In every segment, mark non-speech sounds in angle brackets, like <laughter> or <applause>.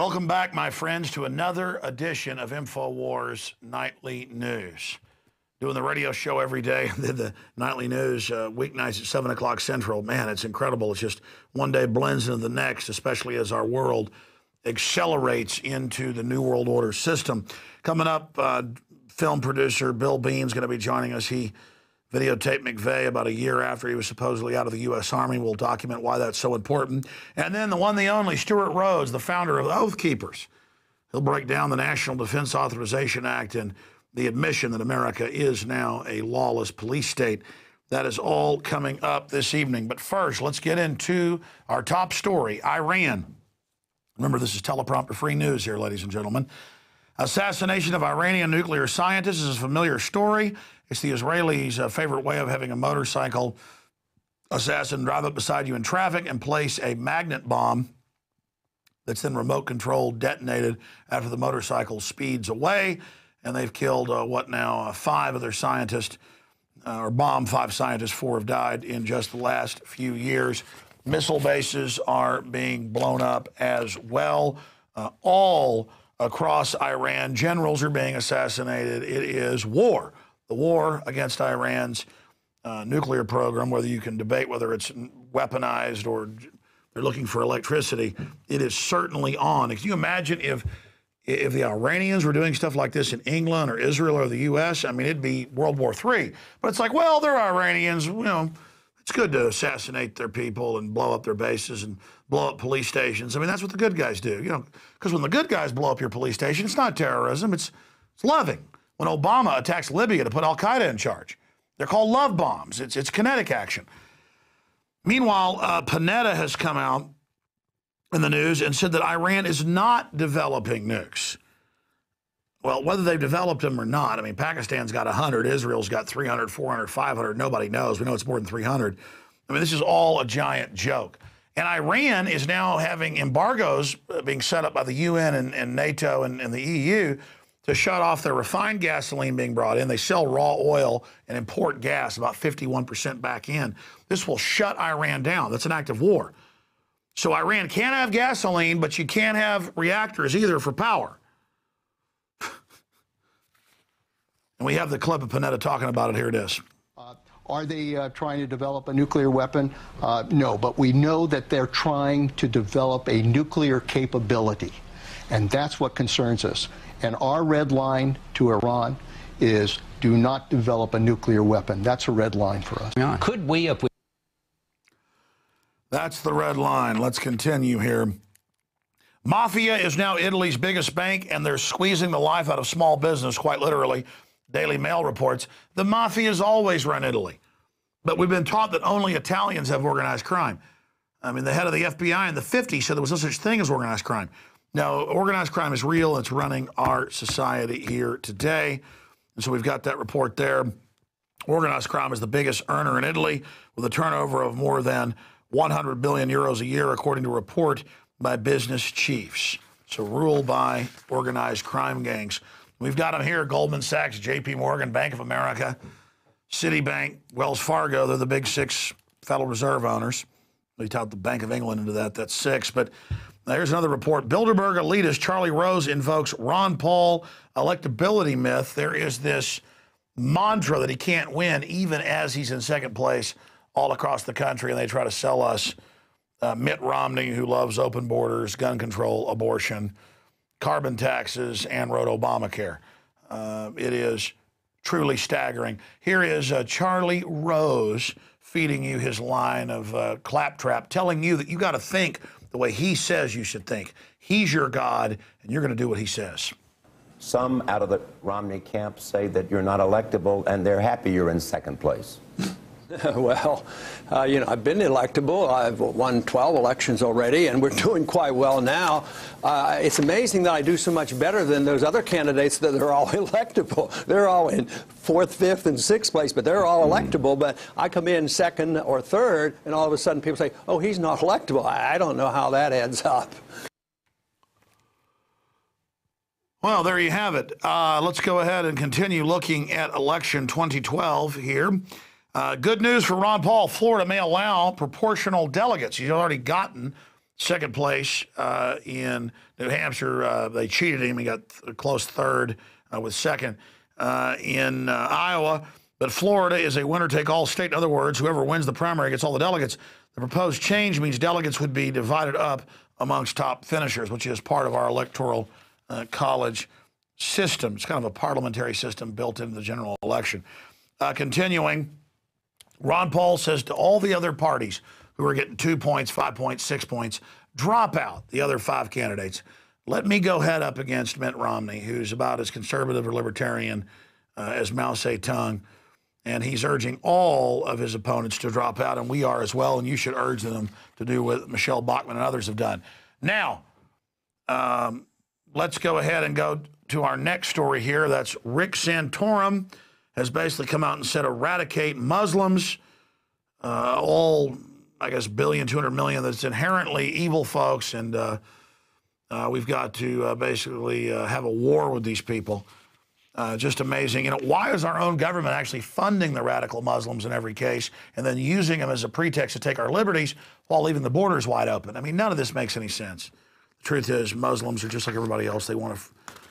Welcome back, my friends, to another edition of InfoWars Nightly News. Doing the radio show every day, <laughs> the nightly news uh, weeknights at 7 o'clock Central. Man, it's incredible. It's just one day blends into the next, especially as our world accelerates into the New World Order system. Coming up, uh, film producer Bill Bean's going to be joining us. He videotaped McVeigh about a year after he was supposedly out of the U.S. Army. We'll document why that's so important. And then the one, the only, Stewart Rhodes, the founder of Oath Keepers. He'll break down the National Defense Authorization Act and the admission that America is now a lawless police state. That is all coming up this evening. But first, let's get into our top story Iran. Remember, this is teleprompter free news here, ladies and gentlemen. Assassination of Iranian nuclear scientists is a familiar story. It's the Israelis' uh, favorite way of having a motorcycle assassin drive up beside you in traffic and place a magnet bomb that's then remote controlled, detonated after the motorcycle speeds away. And they've killed uh, what now? Uh, five of their scientists, uh, or bombed five scientists. Four have died in just the last few years. Missile bases are being blown up as well. Uh, all across Iran, generals are being assassinated. It is war the war against Iran's uh, nuclear program, whether you can debate whether it's weaponized or they're looking for electricity, it is certainly on. Can you imagine if if the Iranians were doing stuff like this in England or Israel or the U.S.? I mean, it'd be World War III. But it's like, well, they're Iranians. You know, it's good to assassinate their people and blow up their bases and blow up police stations. I mean, that's what the good guys do. You know, because when the good guys blow up your police station, it's not terrorism. It's it's loving when Obama attacks Libya to put Al Qaeda in charge. They're called love bombs, it's, it's kinetic action. Meanwhile, uh, Panetta has come out in the news and said that Iran is not developing nukes. Well, whether they've developed them or not, I mean, Pakistan's got 100, Israel's got 300, 400, 500. Nobody knows. We know it's more than 300. I mean, this is all a giant joke. And Iran is now having embargoes uh, being set up by the UN and, and NATO and, and the EU to shut off their refined gasoline being brought in. They sell raw oil and import gas, about 51% back in. This will shut Iran down. That's an act of war. So Iran can't have gasoline, but you can't have reactors either for power. <laughs> and we have the clip of Panetta talking about it. Here it is. Are they uh, trying to develop a nuclear weapon? Uh, no, but we know that they're trying to develop a nuclear capability. And that's what concerns us. And our red line to Iran is do not develop a nuclear weapon. That's a red line for us. Could we, if we that's the red line. Let's continue here. Mafia is now Italy's biggest bank, and they're squeezing the life out of small business, quite literally. Daily Mail reports the mafia has always run Italy. But we've been taught that only Italians have organized crime. I mean, the head of the FBI in the 50s said there was no such thing as organized crime. Now, organized crime is real. It's running our society here today. And so we've got that report there. Organized crime is the biggest earner in Italy with a turnover of more than 100 billion euros a year, according to a report by business chiefs. So rule by organized crime gangs. We've got them here Goldman Sachs, JP Morgan, Bank of America, Citibank, Wells Fargo. They're the big six Federal Reserve owners. We tout the Bank of England into that. That's six. But there's another report. Bilderberg elitist Charlie Rose invokes Ron Paul electability myth. There is this mantra that he can't win even as he's in second place all across the country, and they try to sell us uh, Mitt Romney, who loves open borders, gun control, abortion, carbon taxes, and wrote Obamacare. Uh, it is truly staggering. Here is uh, Charlie Rose feeding you his line of uh, claptrap, telling you that you got to think the way he says you should think. He's your God, and you're going to do what he says. Some out of the Romney camp say that you're not electable, and they're happy you're in second place. <laughs> well, uh, you know, I've been electable. I've won 12 elections already, and we're <laughs> doing quite well now. Uh, it's amazing that I do so much better than those other candidates that are all <laughs> electable. They're all in fourth, fifth, and sixth place, but they're all electable. But I come in second or third, and all of a sudden people say, oh, he's not electable. I don't know how that adds up. Well, there you have it. Uh, let's go ahead and continue looking at election 2012 here. Uh, good news for Ron Paul. Florida may allow proportional delegates. He's already gotten second place uh, in New Hampshire. Uh, they cheated him. He got a close third uh, with second uh, in uh, Iowa. But Florida is a winner take all state. In other words, whoever wins the primary gets all the delegates. The proposed change means delegates would be divided up amongst top finishers, which is part of our electoral college system. It's kind of a parliamentary system built into the general election. Continuing, Ron Paul says to all the other parties who are getting two points, five points, six points, drop out the other five candidates. Let me go head up against Mitt Romney, who's about as conservative or libertarian uh, as Mao Zedong. And he's urging all of his opponents to drop out, and we are as well. And you should urge them to do what Michele Bachmann and others have done. Now, um, let's go ahead and go to our next story here. That's Rick Santorum has basically come out and said eradicate Muslims, uh, all, I guess, billion, 200 million, that's inherently evil folks. And uh, uh, we've got to uh, basically uh, have a war with these people. Uh, just amazing. You know, why is our own government actually funding the radical Muslims in every case and then using them as a pretext to take our liberties while leaving the borders wide open? I mean, none of this makes any sense. The truth is, Muslims are just like everybody else. They want to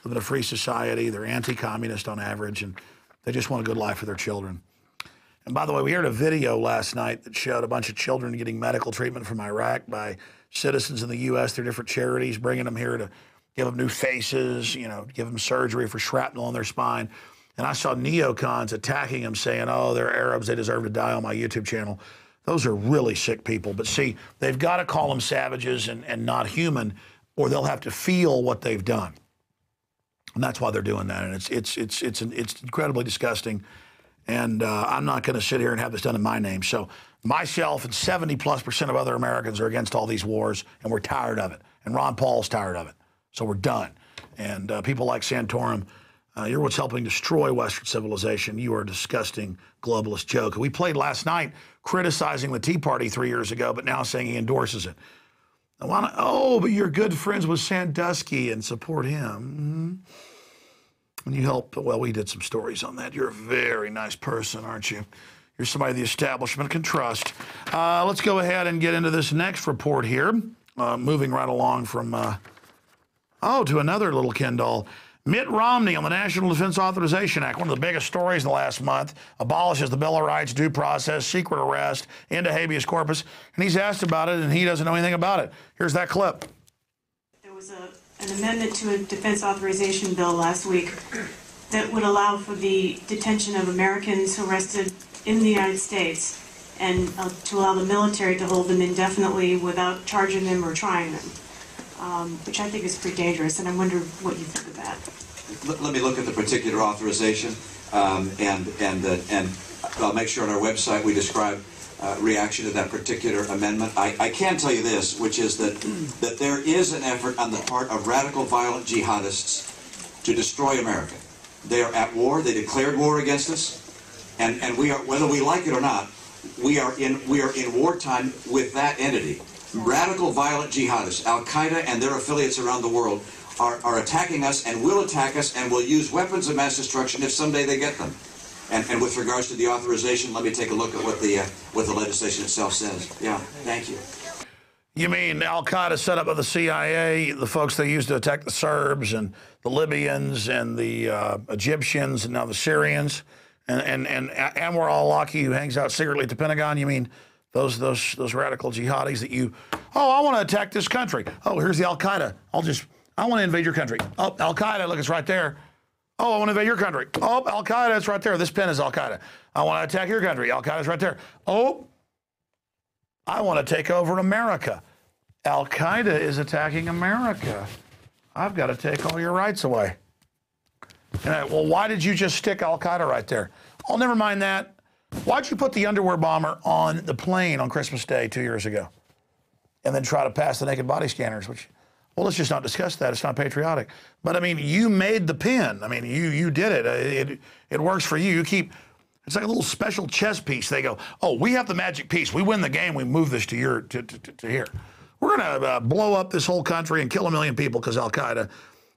live in a free society. They're anti communist on average, and they just want a good life for their children. And by the way, we heard a video last night that showed a bunch of children getting medical treatment from Iraq by citizens in the U.S. through different charities, bringing them here to give them new faces, you know, give them surgery for shrapnel on their spine. And I saw neocons attacking them, saying, oh, they're Arabs, they deserve to die on my YouTube channel. Those are really sick people. But see, they've got to call them savages and, and not human, or they'll have to feel what they've done. And that's why they're doing that. And it's, it's, it's, it's, it's incredibly disgusting. And uh, I'm not going to sit here and have this done in my name. So myself and 70 plus percent of other Americans are against all these wars, and we're tired of it. And Ron Paul's tired of it. So we're done. And uh, people like Santorum, uh, you're what's helping destroy Western civilization. You are a disgusting globalist joke. We played last night criticizing the Tea Party three years ago, but now saying he endorses it. I wanna, oh, but you're good friends with Sandusky and support him. Mm-hmm. And you help, well, we did some stories on that. You're a very nice person, aren't you? You're somebody the establishment can trust. Uh, let's go ahead and get into this next report here. Uh, moving right along from uh, Oh, to another little Ken. Mitt Romney on the National Defense Authorization Act, one of the biggest stories in the last month, abolishes the Bill of Rights, due process, secret arrest, into habeas corpus. And he's asked about it, and he doesn't know anything about it. Here's that clip. There was a, an amendment to a defense authorization bill last week that would allow for the detention of Americans arrested in the United States and uh, to allow the military to hold them indefinitely without charging them or trying them um, which I think is pretty dangerous, and I wonder what you think of that. Let, me look at the particular authorization, um, and and uh, and I'll make sure on our website we describe uh, reaction to that particular amendment. I, I can tell you this, which is that that there is an effort on the part of radical violent jihadists to destroy America. They are at war. They declared war against us, and and we are whether we like it or not, we are in we are in wartime with that entity. Radical violent jihadists, Al Qaeda and their affiliates around the world, are, are attacking us and will attack us and will use weapons of mass destruction if someday they get them. And, and with regards to the authorization, let me take a look at what the uh, what the legislation itself says. Yeah, thank you. You mean Al Qaeda set up by the CIA, the folks they used to attack the Serbs and the Libyans and the uh, Egyptians and now the Syrians and, and, and Anwar al Awlaki, who hangs out secretly at the Pentagon? You mean those those those radical jihadis that you, oh, I want to attack this country. Oh, here's the Al Qaeda. I'll just, I want to invade your country. Oh, Al Qaeda, look, it's right there. Oh, I want to invade your country. Oh, Al Qaeda, it's right there. This pen is Al Qaeda. I want to attack your country. Al Qaeda's right there. Oh, I want to take over America. Al Qaeda is attacking America. I've got to take all your rights away. I, well, why did you just stick Al Qaeda right there? Oh, never mind that. Why'd you put the underwear bomber on the plane on Christmas Day two years ago and then try to pass the naked body scanners? Which, well, let's just not discuss that. It's not patriotic. But I mean, you made the pin. I mean, you you did it. It it works for you. You keep. It's like a little special chess piece. They go, oh, we have the magic piece. We win the game. We move this to your to, to, to here. We're going to uh, blow up this whole country and kill a million people because Al Qaeda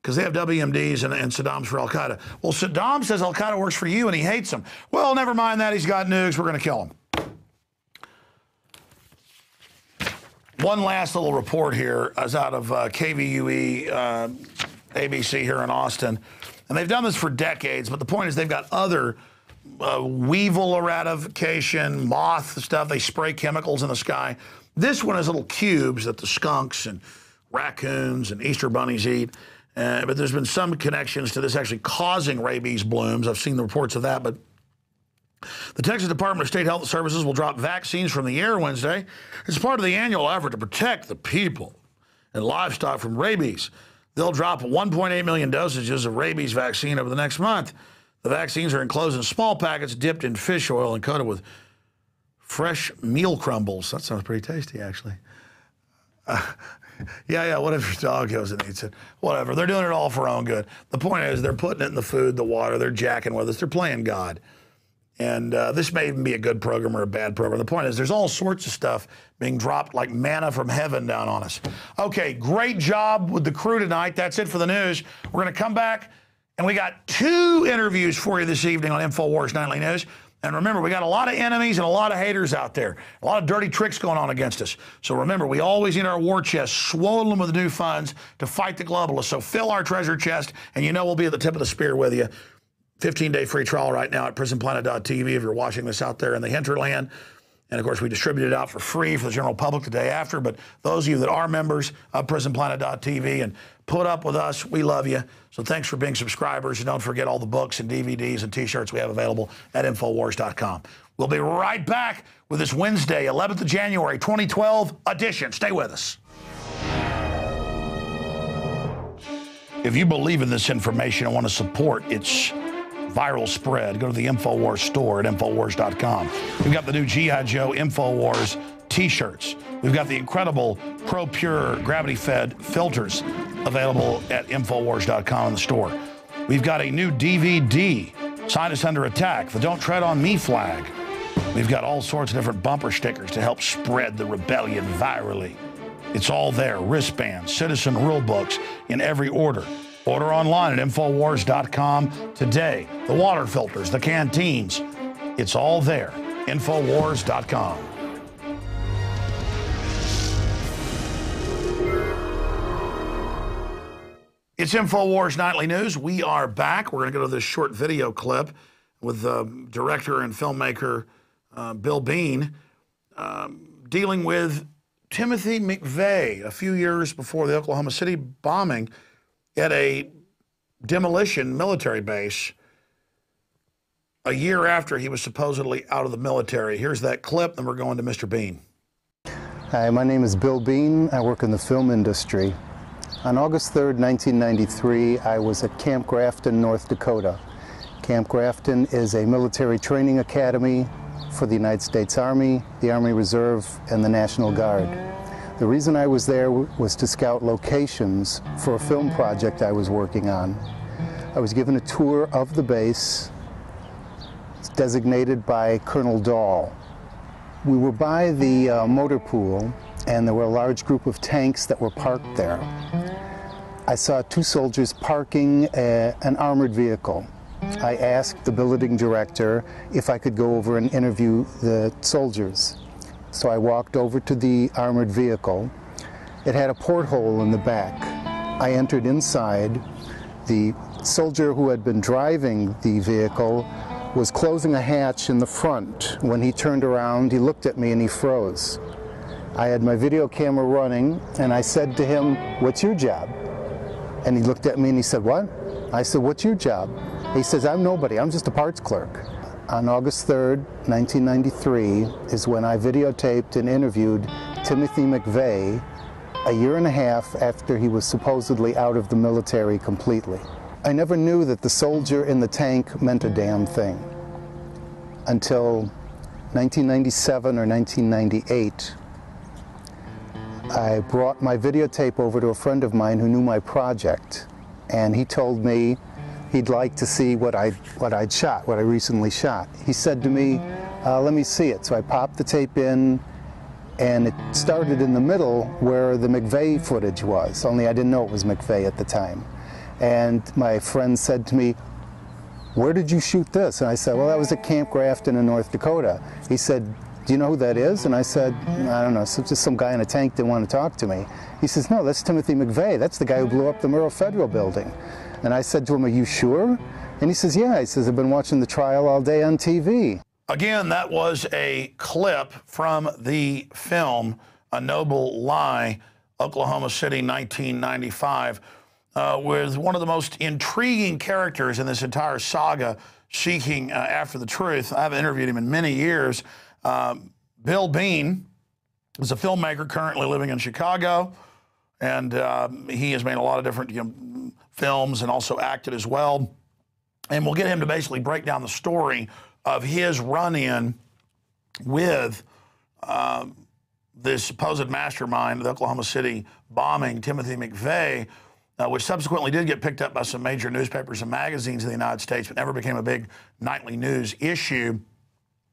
because they have WMDs and, and Saddam's for Al Qaeda. Well, Saddam says Al Qaeda works for you and he hates them. Well, never mind that. He's got nukes. We're going to kill him. One last little report here is out of uh, KVUE, uh, ABC here in Austin. And they've done this for decades, but the point is they've got other uh, weevil eradication, moth stuff. They spray chemicals in the sky. This one is little cubes that the skunks and raccoons and Easter bunnies eat. Uh, but there's been some connections to this actually causing rabies blooms. I've seen the reports of that, but the Texas Department of State Health Services will drop vaccines from the air Wednesday as part of the annual effort to protect the people and livestock from rabies. They'll drop 1.8 million dosages of rabies vaccine over the next month. The vaccines are enclosed in small packets dipped in fish oil and coated with fresh meal crumbles. That sounds pretty tasty, actually. Uh, <laughs> yeah, yeah, what if your dog goes and eats it? Whatever. They're doing it all for our own good. The point is, they're putting it in the food, the water, they're jacking with us, they're playing God. And uh, this may even be a good program or a bad program. The point is, there's all sorts of stuff being dropped like manna from heaven down on us. Okay, great job with the crew tonight. That's it for the news. We're going to come back, and we got two interviews for you this evening on InfoWars Nightly News. And remember, we got a lot of enemies and a lot of haters out there, a lot of dirty tricks going on against us. So remember, we always need our war chest swollen with new funds to fight the globalists. So fill our treasure chest, and you know we'll be at the tip of the spear with you. 15 day free trial right now at prisonplanet.tv if you're watching this out there in the hinterland. And of course, we distribute it out for free for the general public the day after. But those of you that are members of prisonplanet.tv and put up with us, we love you. So thanks for being subscribers. And don't forget all the books and DVDs and t shirts we have available at Infowars.com. We'll be right back with this Wednesday, 11th of January, 2012 edition. Stay with us. If you believe in this information and want to support its viral spread, go to the InfoWars store at Infowars.com. We've got the new G.I. Joe InfoWars t shirts. We've got the incredible ProPur gravity fed filters available at Infowars.com in the store. We've got a new DVD, Scientists Under Attack, the Don't Tread on Me flag. We've got all sorts of different bumper stickers to help spread the rebellion virally. It's all there wristbands, citizen rule books in every order. Order online at Infowars.com today. The water filters, the canteens, it's all there. Infowars.com. It's InfoWars Nightly News. We are back. We're going to go to this short video clip with uh, director and filmmaker uh, Bill Bean um, dealing with Timothy McVeigh a few years before the Oklahoma City bombing at a demolition military base a year after he was supposedly out of the military. Here's that clip, then we're going to Mr. Bean. Hi, my name is Bill Bean. I work in the film industry. On August 3rd, 1993, I was at Camp Grafton, North Dakota. Camp Grafton is a military training academy for the United States Army, the Army Reserve, and the National Guard. The reason I was there was to scout locations for a film project I was working on. I was given a tour of the base, designated by Colonel Dahl. We were by the uh, motor pool, and there were a large group of tanks that were parked there. I saw two soldiers parking a, an armored vehicle. I asked the billeting director if I could go over and interview the soldiers. So I walked over to the armored vehicle. It had a porthole in the back. I entered inside. The soldier who had been driving the vehicle was closing a hatch in the front. When he turned around, he looked at me and he froze. I had my video camera running and I said to him, What's your job? And he looked at me and he said, What? I said, What's your job? He says, I'm nobody, I'm just a parts clerk. On August 3rd, 1993, is when I videotaped and interviewed Timothy McVeigh a year and a half after he was supposedly out of the military completely. I never knew that the soldier in the tank meant a damn thing until 1997 or 1998 I brought my videotape over to a friend of mine who knew my project, and he told me he'd like to see what I what I'd shot, what I recently shot. He said to me, uh, "Let me see it." So I popped the tape in, and it started in the middle where the McVeigh footage was. Only I didn't know it was McVeigh at the time. And my friend said to me, "Where did you shoot this?" And I said, "Well, that was at Camp Grafton in North Dakota." He said, Do you know who that is? And I said, I don't know, so just some guy in a tank didn't want to talk to me. He says, No, that's Timothy McVeigh. That's the guy who blew up the Murrah Federal Building. And I said to him, Are you sure? And he says, Yeah. He says, I've been watching the trial all day on TV. Again, that was a clip from the film A Noble Lie, Oklahoma City, 1995, uh, with one of the most intriguing characters in this entire saga seeking uh, after the truth. I haven't interviewed him in many years. Um, Bill Bean is a filmmaker currently living in Chicago, and um, he has made a lot of different you know, films and also acted as well. And we'll get him to basically break down the story of his run in with um, this supposed mastermind of the Oklahoma City bombing, Timothy McVeigh, uh, which subsequently did get picked up by some major newspapers and magazines in the United States, but never became a big nightly news issue.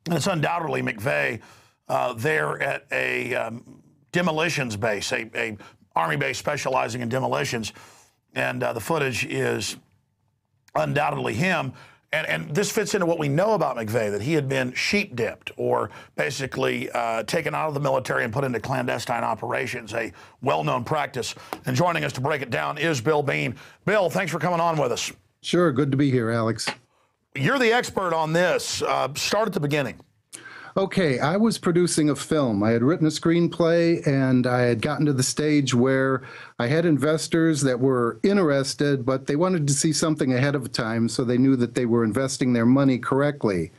And it's undoubtedly McVeigh uh, there at a um, demolitions base, a, a, army base specializing in demolitions, and uh, the footage is undoubtedly him. And, and, this fits into what we know about McVeigh that he had been sheep dipped or basically uh, taken out of the military and put into clandestine operations, a well known practice. And joining us to break it down is Bill Bean. Bill, thanks for coming on with us. Sure. Good to be here, Alex. You're the expert on this. Uh, start at the beginning. Okay, I was producing a film. I had written a screenplay and I had gotten to the stage where I had investors that were interested, but they wanted to see something ahead of time so they knew that they were investing their money correctly.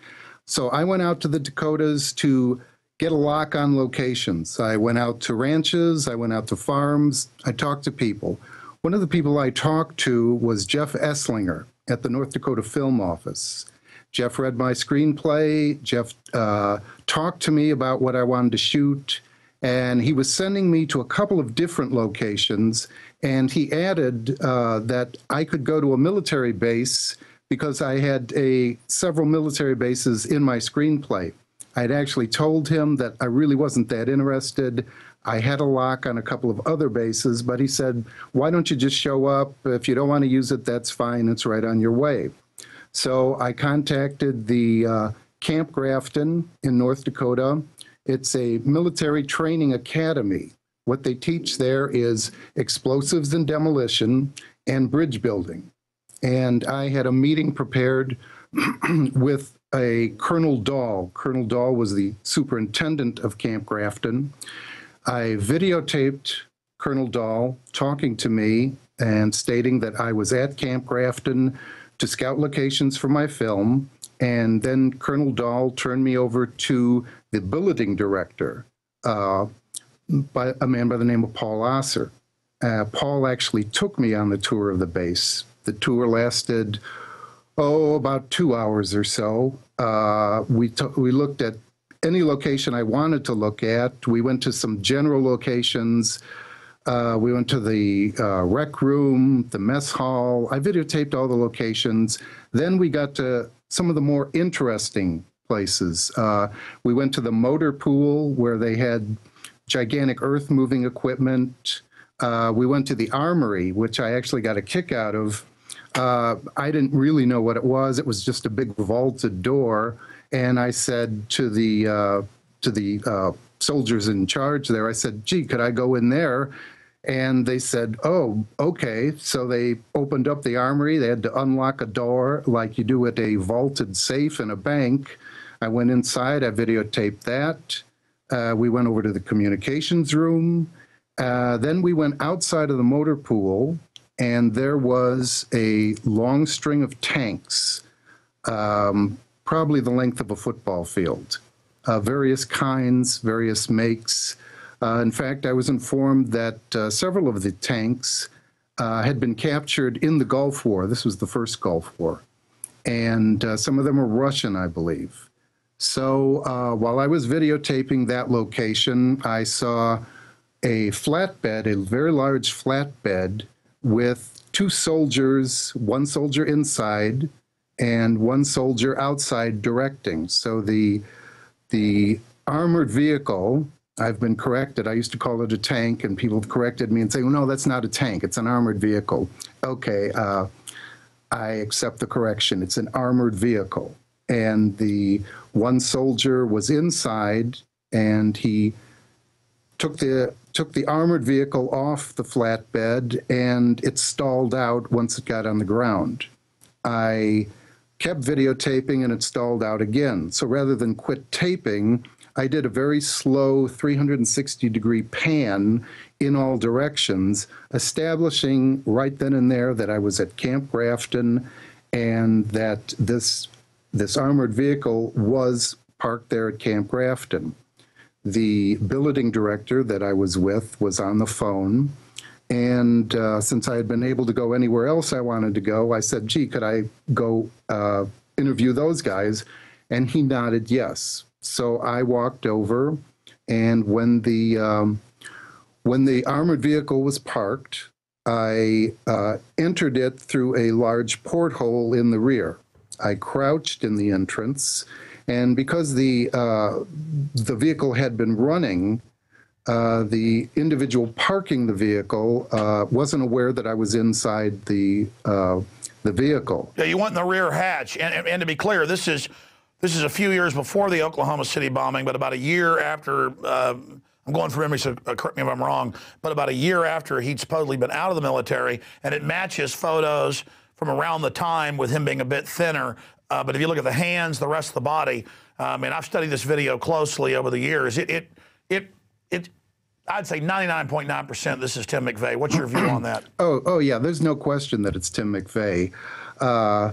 So I went out to the Dakotas to get a lock on locations. I went out to ranches, I went out to farms, I talked to people. One of the people I talked to was Jeff Esslinger at the North Dakota Film Office. Jeff read my screenplay. Jeff uh, talked to me about what I wanted to shoot. And he was sending me to a couple of different locations. And he added uh, that I could go to a military base because I had a several military bases in my screenplay. I had actually told him that I really wasn't that interested. I had a lock on a couple of other bases, but he said, Why don't you just show up? If you don't want to use it, that's fine. It's right on your way. So I contacted the uh, Camp Grafton in North Dakota. It's a military training academy. What they teach there is explosives and demolition and bridge building. And I had a meeting prepared <clears throat> with a Colonel Dahl. Colonel Dahl was the superintendent of Camp Grafton. I videotaped Colonel Dahl talking to me and stating that I was at Camp Grafton to scout locations for my film. And then Colonel Dahl turned me over to the billeting director, uh, by a man by the name of Paul Osser. Uh, Paul actually took me on the tour of the base. The tour lasted, oh, about two hours or so. Uh, we, t- we looked at any location I wanted to look at. We went to some general locations. Uh, we went to the uh, rec room, the mess hall. I videotaped all the locations. Then we got to some of the more interesting places. Uh, we went to the motor pool where they had gigantic earth moving equipment. Uh, we went to the armory, which I actually got a kick out of. Uh, I didn't really know what it was. It was just a big vaulted door, and I said to the uh, to the soldiers in charge there, I said, gee, could I go in there? And they said, oh, okay. So they opened up the armory. They had to unlock a door like you do at a vaulted safe in a bank. I went inside, I videotaped that. Uh, we went over to the communications room. Uh, then we went outside of the motor pool, and there was a long string of tanks, um, probably the length of a football field uh, various kinds, various makes. Uh, in fact, I was informed that uh, several of the tanks uh, had been captured in the Gulf War. This was the first Gulf War. And some of them were Russian, I believe. So uh, while I was videotaping that location, I saw a flatbed, a very large flatbed with two soldiers, one soldier inside and one soldier outside directing. So the the armored vehicle, I've been corrected. I used to call it a tank, and people have corrected me and say, well, no, that's not a tank. It's an armored vehicle. Okay, uh, I accept the correction. It's an armored vehicle. and the one soldier was inside, and he took the took the armored vehicle off the flatbed, and it stalled out once it got on the ground. I kept videotaping, and it stalled out again. So rather than quit taping, I did a very slow 360 degree pan in all directions, establishing right then and there that I was at Camp Grafton and that this this armored vehicle was parked there at Camp Grafton. The billeting director that I was with was on the phone. And uh, since I had been able to go anywhere else I wanted to go, I said, gee, could I go uh, interview those guys? And he nodded yes. So I walked over, and when the um, when the armored vehicle was parked, I uh, entered it through a large porthole in the rear. I crouched in the entrance, and because the uh, the vehicle had been running, uh, the individual parking the vehicle uh, wasn't aware that I was inside the uh, the vehicle. Yeah, you went in the rear hatch, and, and, and to be clear, this is this is a few years before the Oklahoma City bombing, but about a year after. Uh, I'm going from memory, so uh, correct me if I'm wrong. But about a year after he'd supposedly been out of the military, and it matches photos from around the time with him being a bit thinner. Uh, but if you look at the hands, the rest of the body, I mean, I've studied this video closely over the years. It, it, it, it. I'd say 99.9% this is Tim McVeigh. What's your view on that? <clears throat> Oh, oh yeah. There's no question that it's Tim McVeigh. Uh,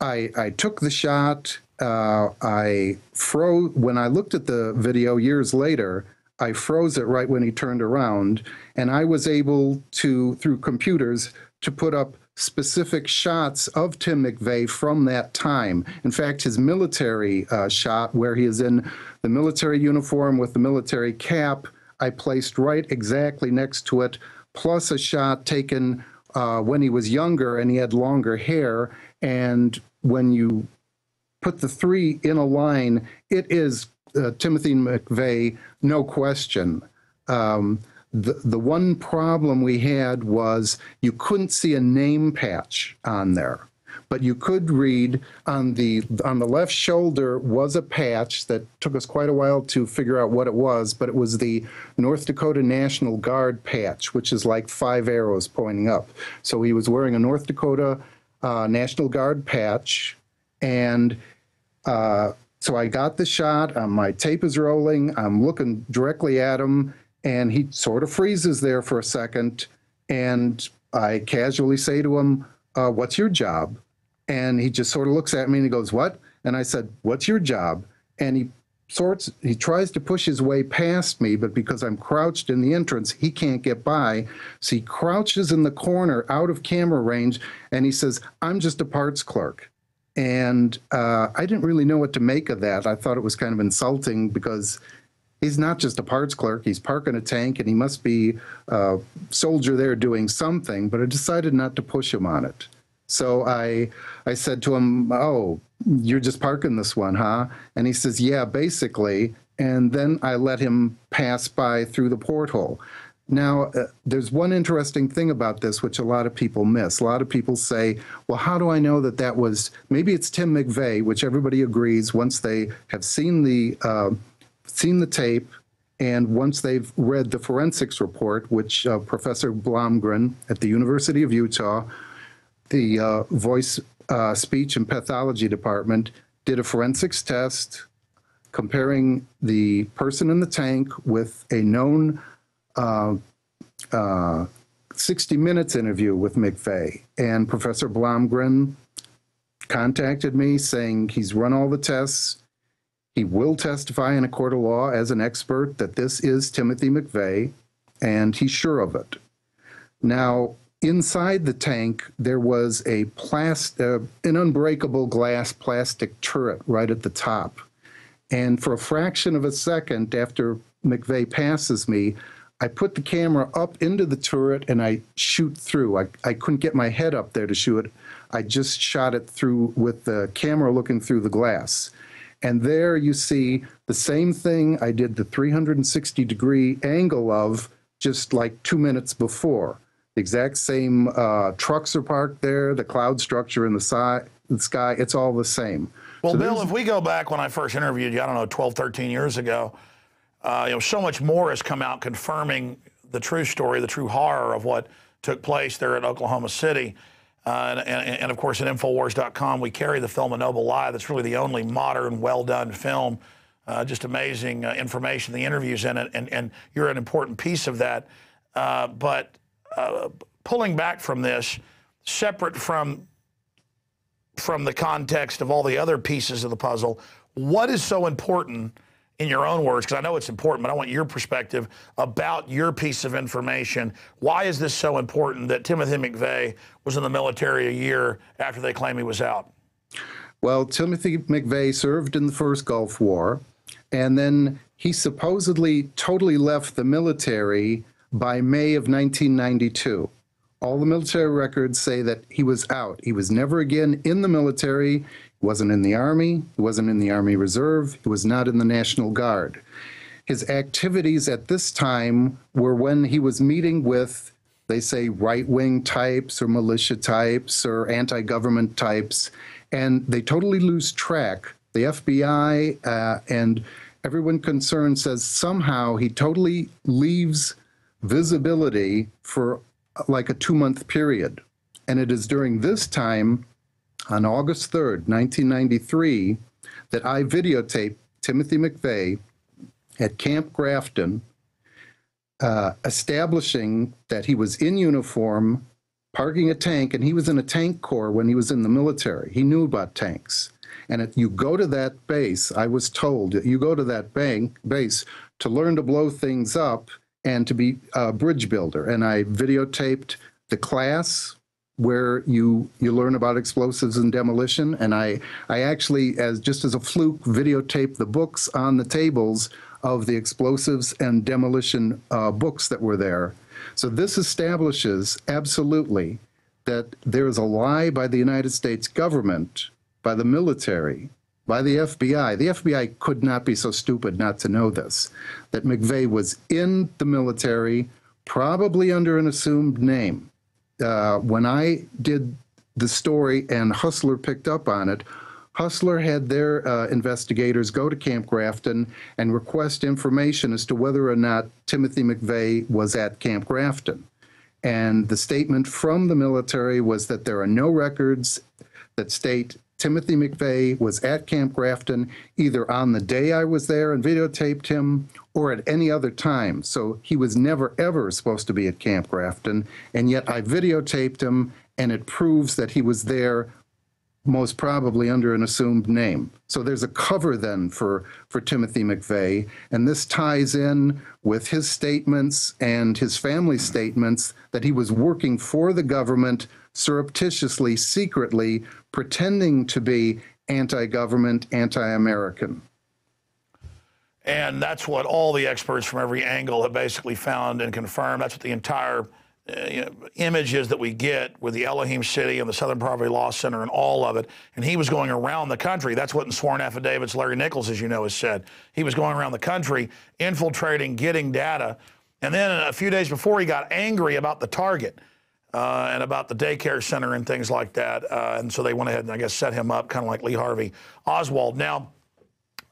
I I took the shot. Uh, I froze when I looked at the video years later. I froze it right when he turned around, and I was able to, through computers, to put up specific shots of Tim McVeigh from that time. In fact, his military uh, shot, where he is in the military uniform with the military cap, I placed right exactly next to it, plus a shot taken uh, when he was younger and he had longer hair. And when you put the three in a line, it is uh, Timothy McVeigh, no question. Um, the, the one problem we had was you couldn't see a name patch on there, but you could read on the on the left shoulder was a patch that took us quite a while to figure out what it was, but it was the North Dakota National Guard patch, which is like five arrows pointing up. So he was wearing a North Dakota uh, National Guard patch, and uh, so I got the shot. Um, my tape is rolling. I'm looking directly at him, and he sort of freezes there for a second. And I casually say to him, uh, "What's your job?" And he just sort of looks at me and he goes, "What?" And I said, "What's your job?" And he sorts he tries to push his way past me but because i'm crouched in the entrance he can't get by so he crouches in the corner out of camera range and he says i'm just a parts clerk and uh, I didn't really know what to make of that. I thought it was kind of insulting because he's not just a parts clerk. He's parking a tank and he must be a soldier there doing something, but I decided not to push him on it. So I, I said to him, Oh, you're just parking this one, huh? And he says, Yeah, basically. And then I let him pass by through the porthole. Now, uh, there's one interesting thing about this, which a lot of people miss. A lot of people say, well, how do I know that that was, maybe it's Tim McVeigh, which everybody agrees once they have seen the, uh, seen the tape and once they've read the forensics report, which uh, Professor Blomgren at the University of Utah, the uh, voice, uh, speech, and pathology department did a forensics test comparing the person in the tank with a known 60 Minutes interview with McVeigh, and Professor Blomgren contacted me saying he's run all the tests. He will testify in a court of law as an expert that this is Timothy McVeigh, and he's sure of it. Now, inside the tank, there was a plast- uh, an unbreakable glass plastic turret right at the top. And for a fraction of a second after McVeigh passes me, I put the camera up into the turret and I shoot through. I, I couldn't get my head up there to shoot it. I just shot it through with the camera looking through the glass. And there you see the same thing I did the 360 degree angle of just like two minutes before. The exact same uh, trucks are parked there, the cloud structure in the, si- the sky, it's all the same. Well, So Bill, if we go back when I first interviewed you, I don't know, 12, 13 years ago, uh, you know, so much more has come out confirming the true story, the true horror of what took place there at Oklahoma City. Uh, and, and, and of course, at Infowars.com, we carry the film A Noble Lie. That's really the only modern, well done film. Uh, just amazing uh, information, the interviews in it, and, and you're an important piece of that. Uh, but uh, pulling back from this, separate from from the context of all the other pieces of the puzzle, what is so important in your own words? Because I know it's important, but I want your perspective about your piece of information. Why is this so important that Timothy McVeigh was in the military a year after they claim he was out? Well, Timothy McVeigh served in the first Gulf War, and then he supposedly totally left the military by May of 1992. All the military records say that he was out. He was never again in the military. Wasn't in the Army. He wasn't in the Army Reserve. He was not in the National Guard. His activities at this time were when he was meeting with, they say, right wing types or militia types or anti government types, and they totally lose track. The FBI uh, and everyone concerned says somehow he totally leaves visibility for uh, like a two month period. And it is during this time, on August 3rd, 1993, that I videotaped Timothy McVeigh at Camp Grafton, uh, establishing that he was in uniform, parking a tank, and he was in a tank corps when he was in the military. He knew about tanks. And if you go to that base, I was told you go to that bank base to learn to blow things up and to be a bridge builder. And I videotaped the class where you you learn about explosives and demolition and i i actually as just as a fluke videotaped the books on the tables of the explosives and demolition uh, books that were there so this establishes absolutely that there is a lie by the united states government by the military by the FBI. The FBI could not be so stupid not to know this that McVeigh was in the military, probably under an assumed name. Uh, when I did the story and Hustler picked up on it, Hustler had their uh, investigators go to Camp Grafton and request information as to whether or not Timothy McVeigh was at Camp Grafton. And the statement from the military was that there are no records that state Timothy McVeigh was at Camp Grafton either on the day I was there and videotaped him or at any other time. So he was never, ever supposed to be at Camp Grafton. And yet I videotaped him, and it proves that he was there most probably under an assumed name. So there's a cover then for, for Timothy McVeigh, and this ties in with his statements and his family statements that he was working for the government surreptitiously, secretly, pretending to be anti government, anti American. And that's what all the experts from every angle have basically found and confirmed. That's what the entire uh, you know, images that we get with the Elohim City and the Southern Poverty Law Center and all of it. And he was going around the country. That's what in sworn affidavits Larry Nichols, as you know, has said. He was going around the country, infiltrating, getting data. And then a few days before, he got angry about the target. Uh, and about the daycare center and things like that. Uh, and so they went ahead and I guess set him up, kind of like Lee Harvey Oswald. Now,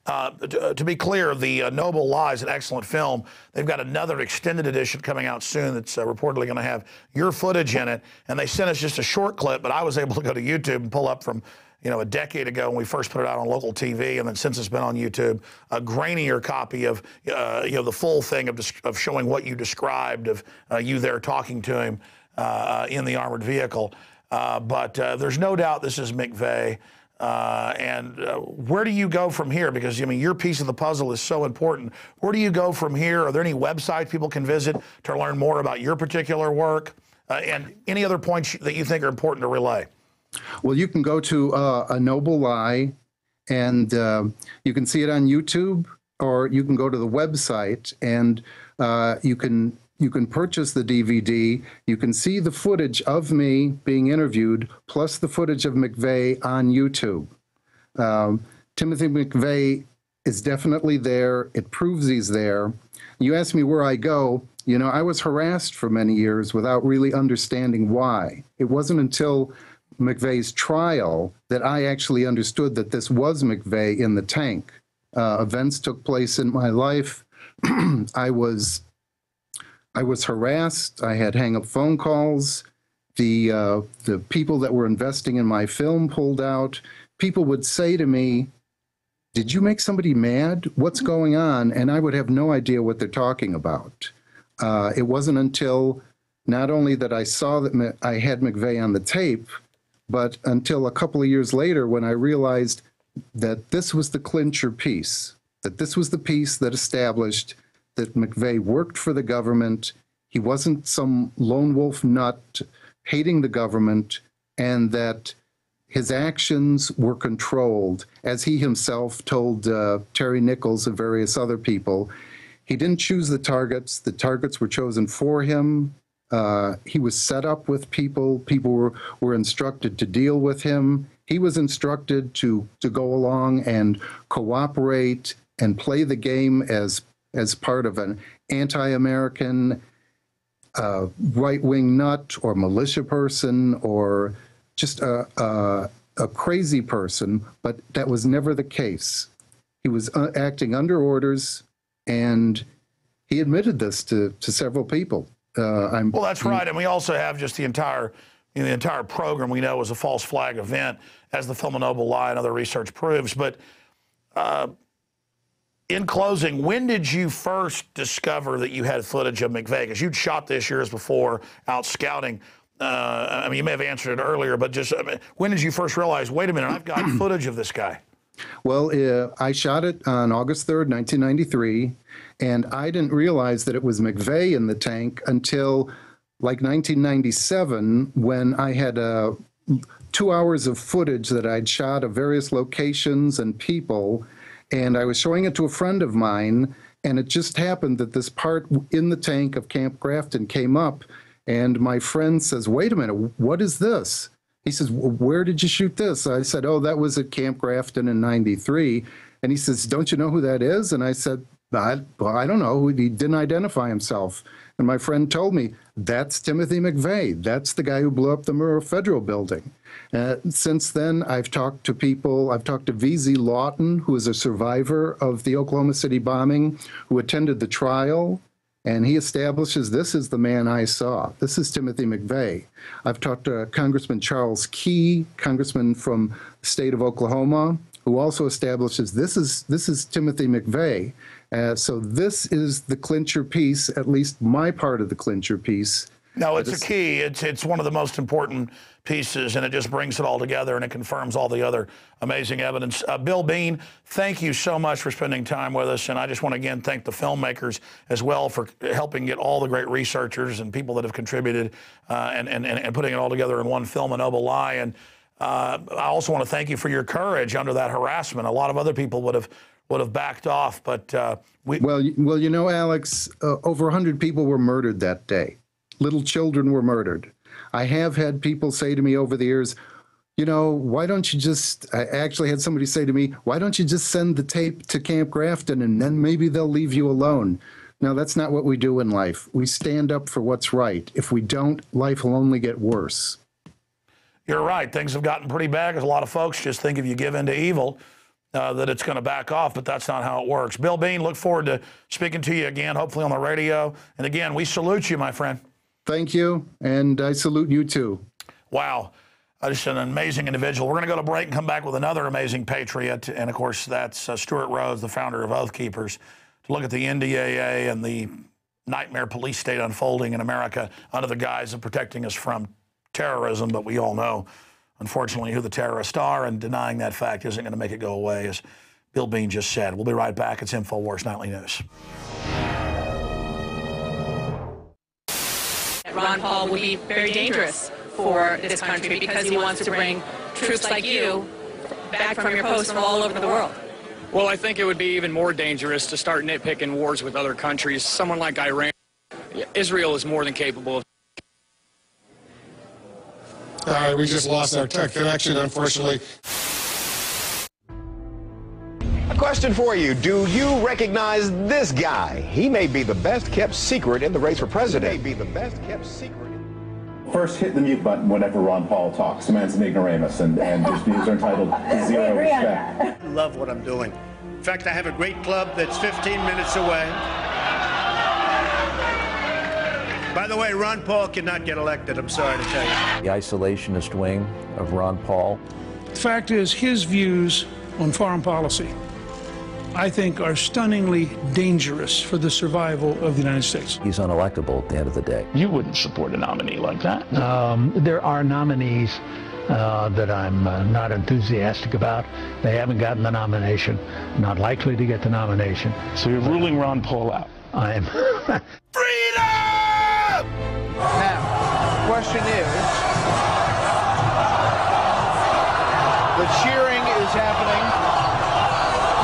uh, to, to, be clear, the uh, Noble Lie is an excellent film. They've got another extended edition coming out soon that's uh, reportedly going to have your footage in it. And they sent us just a short clip, but I was <laughs> able to go to YouTube and pull up from, you know, a decade ago when we first put it out on local TV, and then since it's been on YouTube, a grainier copy of, uh, you know, the full thing of, of showing what you described of uh, you there talking to him uh, in the armored vehicle. but there's no doubt this is McVeigh. Uh, and uh, where do you go from here? Because I mean, your piece of the puzzle is so important. Where do you go from here? Are there any websites people can visit to learn more about your particular work? Uh, and any other points that you think are important to relay? Well, you can go to uh, A Noble Lie, and uh, you can see it on YouTube, or you can go to the website and uh, you can you can purchase the DVD. You can see the footage of me being interviewed, plus the footage of McVeigh on YouTube. Um, Timothy McVeigh is definitely there. It proves he's there. You ask me where I go. You know, I was harassed for many years without really understanding why. It wasn't until McVeigh's trial that I actually understood that this was McVeigh in the tank. Uh, events took place in my life. <clears throat> I was I was harassed. I had hang up phone calls. The uh, the people that were investing in my film pulled out. People would say to me, "Did you make somebody mad? What's going on?" And I would have no idea what they're talking about. Uh, it wasn't until not only that I saw that I had McVeigh on the tape, but until a couple of years later when I realized that this was the clincher piece, that this was the piece that established that McVeigh worked for the government. He wasn't some lone wolf nut hating the government, and that his actions were controlled, as he himself told uh, Terry Nichols and various other people. He didn't choose the targets, the targets were chosen for him. Uh, he was set up with people. People were, were instructed to deal with him. He was instructed to, to go along and cooperate and play the game as, as part of an anti American uh, right wing nut or militia person or just a, a, a crazy person, but that was never the case. He was uh, acting under orders, and he admitted this to, to several people. Uh, I'm, Well, that's right, and we also have just the entire you know, the entire program we know was a false flag event, as the film A Noble Lie and other research proves. But uh, in closing, when did you first discover that you had footage of McVeigh? Because you'd shot this years before out scouting. Uh, I mean, you may have answered it earlier, but just I mean, when did you first realize? Wait a minute, I've got <clears throat> footage of this guy. Well, uh, I shot it on August 3rd, 1993, and I didn't realize that it was McVeigh in the tank until like 1997 when I had uh, two hours of footage that I'd shot of various locations and people, and I was showing it to a friend of mine, and it just happened that this part in the tank of Camp Grafton came up, and my friend says, Wait a minute, what is this? He says, Where did you shoot this? I said, Oh, that was at Camp Grafton in 93. And he says, Don't you know who that is? And I said, I, well, I don't know. He didn't identify himself. And my friend told me, That's Timothy McVeigh. That's the guy who blew up the Murrah Federal Building. Uh, since then, I've talked to people. I've talked to VZ Lawton, who is a survivor of the Oklahoma City bombing, who attended the trial and he establishes this is the man I saw. This is Timothy McVeigh. I've talked to Congressman Charles Key, congressman from the state of Oklahoma, who also establishes this is this is Timothy McVeigh. Uh, so this is the clincher piece, at least my part of the clincher piece. No, it's a key. It's it's one of the most important pieces, and it just brings it all together and it confirms all the other amazing evidence. Uh, Bill Bean, thank you so much for spending time with us, and I just want to again thank the filmmakers as well for helping get all the great researchers and people that have contributed uh, and, and and putting it all together in one film, A Noble Lie. And uh, I also want to thank you for your courage under that harassment. A lot of other people would have would have backed off, but uh, we. Well, well, you know, Alex, uh, over 100 people were murdered that day. Little children were murdered. I have had people say to me over the years, you know, why don't you just, I actually had somebody say to me, why don't you just send the tape to Camp Grafton and then maybe they'll leave you alone? No, that's not what we do in life. We stand up for what's right. If we don't, life will only get worse. You're right. Things have gotten pretty bad because a lot of folks just think if you give in to evil, uh, that it's going to back off, but that's not how it works. Bill Bean, look forward to speaking to you again, hopefully on the radio. And again, we salute you, my friend. Thank you, and I salute you too. Wow. Uh, just an amazing individual. We're going to go to break and come back with another amazing patriot. And of course, that's uh, Stewart Rhodes, the founder of Oath Keepers, to look at the NDAA and the nightmare police state unfolding in America under the guise of protecting us from terrorism. But we all know, unfortunately, who the terrorists are, and denying that fact isn't going to make it go away, as Bill Bean just said. We'll be right back. It's InfoWars Nightly News. Ron Paul will be very dangerous for this country because he wants to bring troops like you back from your posts from all over the world. Well, I think it would be even more dangerous to start nitpicking wars with other countries. Someone like Iran, Israel is more than capable of. All right, we just lost our tech connection, unfortunately. A question for you. Do you recognize this guy? He may be the best kept secret in the race for president. He may be the best kept secret. First, hit the mute button whenever Ron Paul talks. The man's an ignoramus, and, and his views are entitled <laughs> to zero respect. love what I'm doing. In fact, I have a great club that's 15 minutes away. By the way, Ron Paul cannot get elected, I'm sorry to tell you. The isolationist wing of Ron Paul. The fact is, his views on foreign policy, I think, are stunningly dangerous for the survival of the United States. He's unelectable at the end of the day. You wouldn't support a nominee like that. Um, there are nominees uh, that I'm uh, not enthusiastic about. They haven't gotten the nomination, not likely to get the nomination. So you're ruling Ron Paul out? I am. <laughs> Question is, the cheering is happening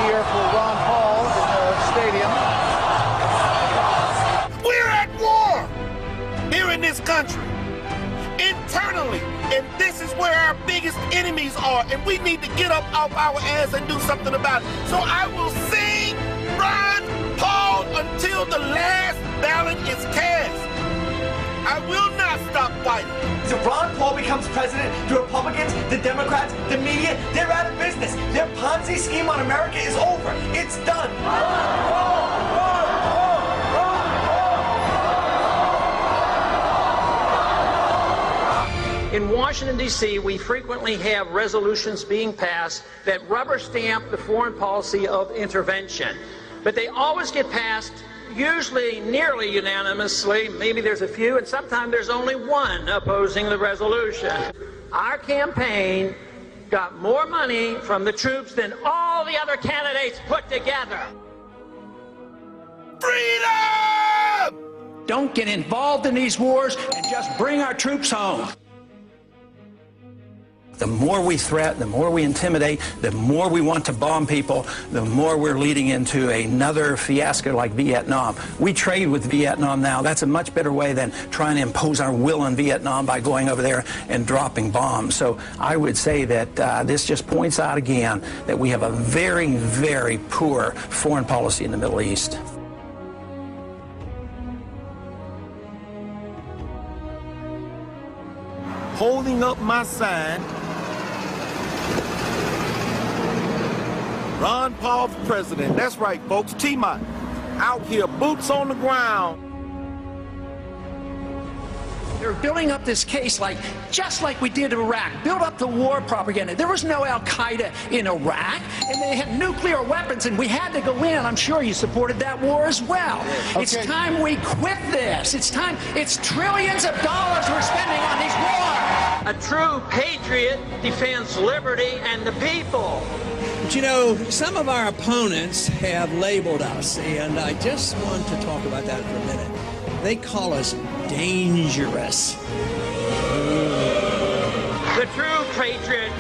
here for Ron Paul in the stadium. We're at war here in this country, internally, and this is where our biggest enemies are, and we need to get up off our ass and do something about it. So I will sing Ron Paul until the last ballot is cast. I will not stop fighting. So Ron Paul becomes president, the Republicans, the Democrats, the media, they're out of business. Their Ponzi scheme on America is over. It's done. In Washington, D.C., we frequently have resolutions being passed that rubber stamp the foreign policy of intervention. But they always get passed usually nearly unanimously. Maybe there's a few, and sometimes there's only one opposing the resolution. Our campaign got more money from the troops than all the other candidates put together. Freedom! Don't get involved in these wars and just bring our troops home. The more we threaten, the more we intimidate, the more we want to bomb people, the more we're leading into another fiasco like Vietnam. We trade with Vietnam now. That's a much better way than trying to impose our will on Vietnam by going over there and dropping bombs. So I would say that uh, this just points out again that we have a very, very poor foreign policy in the Middle East. Holding up my sign. Ron Paul for president. That's right, folks. T-Mont. Out here, boots on the ground. They're building up this case like just like we did in Iraq. Build up the war propaganda. There was no Al Qaeda in Iraq, and they had nuclear weapons, and we had to go in. I'm sure you supported that war as well. Okay. It's time we quit this. It's time. It's trillions of dollars we're spending on these wars. A true patriot defends liberty and the people. But you know, some of our opponents have labeled us, and I just want to talk about that for a minute. They call us dangerous. The true patriot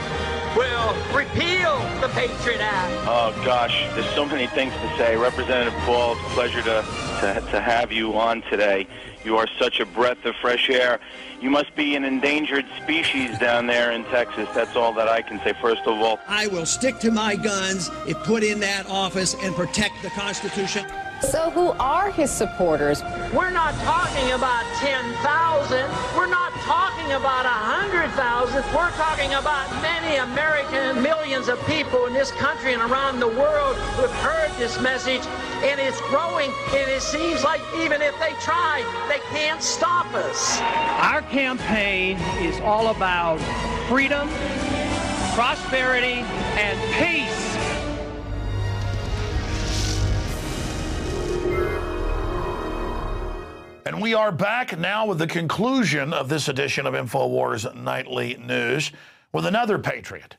will repeal the Patriot Act. Oh gosh, there's so many things to say. Representative Paul, it's a pleasure to, to, to have you on today. You are such a breath of fresh air. You must be an endangered species down there in Texas. That's all that I can say, first of all. I will stick to my guns if put in that office and protect the Constitution. So who are his supporters? We're not talking about 10,000. We're not talking about 100,000. We're talking about many American, millions of people in this country and around the world who have heard this message, and it's growing, and it seems like even if they try, they can't stop us. Our campaign is all about freedom, prosperity, and peace. And we are back now with the conclusion of this edition of InfoWars Nightly News with another Patriot.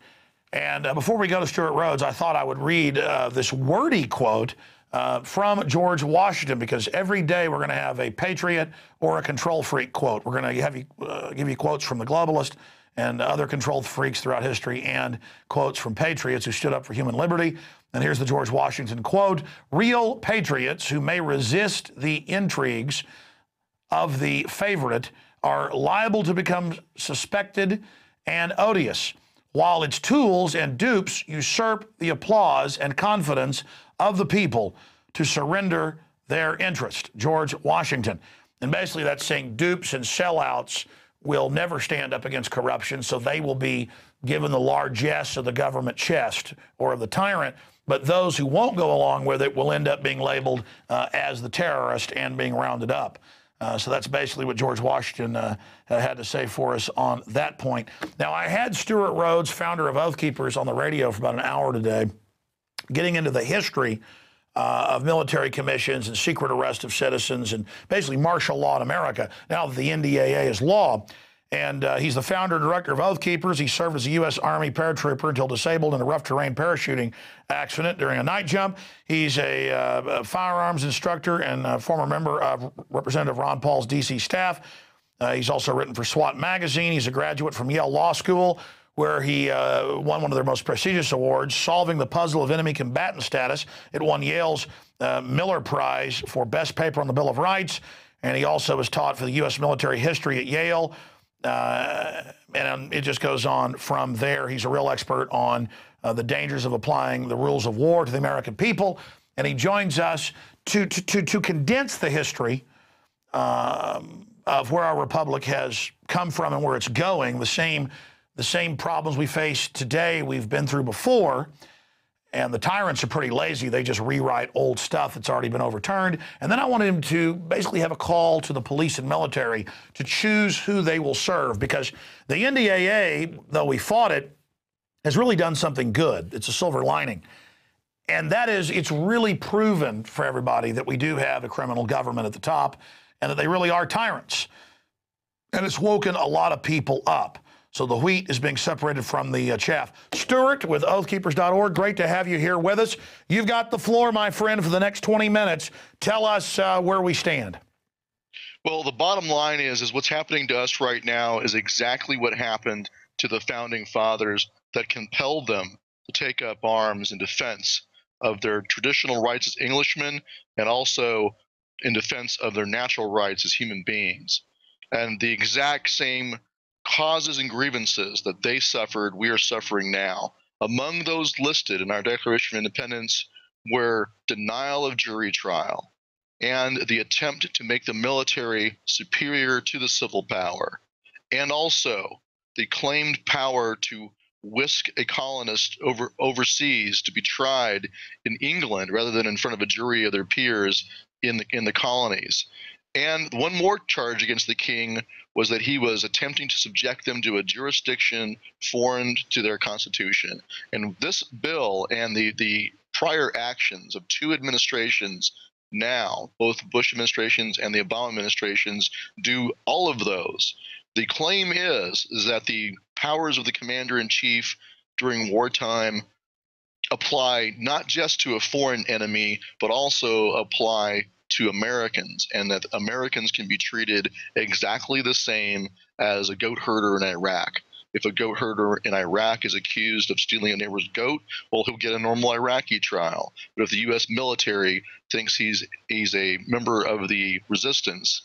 And uh, before we go to Stewart Rhodes, I thought I would read uh, this wordy quote uh, from George Washington because every day we're going to have a Patriot or a control freak quote. We're going to have you, uh, give you quotes from the globalist and other control freaks throughout history and quotes from patriots who stood up for human liberty. And here's the George Washington quote Real patriots who may resist the intrigues of the favorite are liable to become suspected and odious, while its tools and dupes usurp the applause and confidence of the people to surrender their interest. George Washington. And basically, that's saying dupes and sellouts will never stand up against corruption, so they will be given the largesse of the government chest or of the tyrant. But those who won't go along with it will end up being labeled uh, as the terrorist and being rounded up. Uh, so that's basically what George Washington uh, had to say for us on that point. Now, I had Stewart Rhodes, founder of Oath Keepers, on the radio for about an hour today, getting into the history uh, of military commissions and secret arrest of citizens and basically martial law in America now that the NDAA is law. And uh, he's the founder and director of Oath Keepers. He served as a U.S. Army paratrooper until disabled in a rough terrain parachuting accident during a night jump. He's a, uh, a firearms instructor and a former member of Representative Ron Paul's D.C. staff. Uh, he's also written for SWAT Magazine. He's a graduate from Yale Law School, where he uh, won one of their most prestigious awards, Solving the Puzzle of Enemy Combatant Status. It won Yale's uh, Miller Prize for Best Paper on the Bill of Rights. And he also was taught for the U.S. military history at Yale. Uh, and um, it just goes on from there. He's a real expert on uh, the dangers of applying the rules of war to the American people. And he joins us to, to, to, to condense the history um, of where our republic has come from and where it's going. The same, the same problems we face today, we've been through before. And the tyrants are pretty lazy. They just rewrite old stuff that's already been overturned. And then I wanted him to basically have a call to the police and military to choose who they will serve because the NDAA, though we fought it, has really done something good. It's a silver lining. And that is, it's really proven for everybody that we do have a criminal government at the top and that they really are tyrants. And it's woken a lot of people up. So the wheat is being separated from the uh, chaff. Stewart with oathkeepers.org, great to have you here with us. You've got the floor, my friend, for the next 20 minutes. Tell us uh, where we stand. Well, the bottom line is, is what's happening to us right now is exactly what happened to the founding fathers that compelled them to take up arms in defense of their traditional rights as Englishmen and also in defense of their natural rights as human beings. And the exact same causes and grievances that they suffered, we are suffering now. Among those listed in our Declaration of Independence were denial of jury trial and the attempt to make the military superior to the civil power, and also the claimed power to whisk a colonist over overseas to be tried in England rather than in front of a jury of their peers in the in the colonies. And one more charge against the king was that he was attempting to subject them to a jurisdiction foreign to their constitution. And this bill and the, the prior actions of two administrations now, both Bush administrations and the Obama administrations, do all of those. The claim is, is that the powers of the commander in chief during wartime apply not just to a foreign enemy, but also apply to Americans, and that Americans can be treated exactly the same as a goat herder in Iraq. If a goat herder in Iraq is accused of stealing a neighbor's goat, well, he'll get a normal Iraqi trial. But if the U.S. military thinks he's he's a member of the resistance,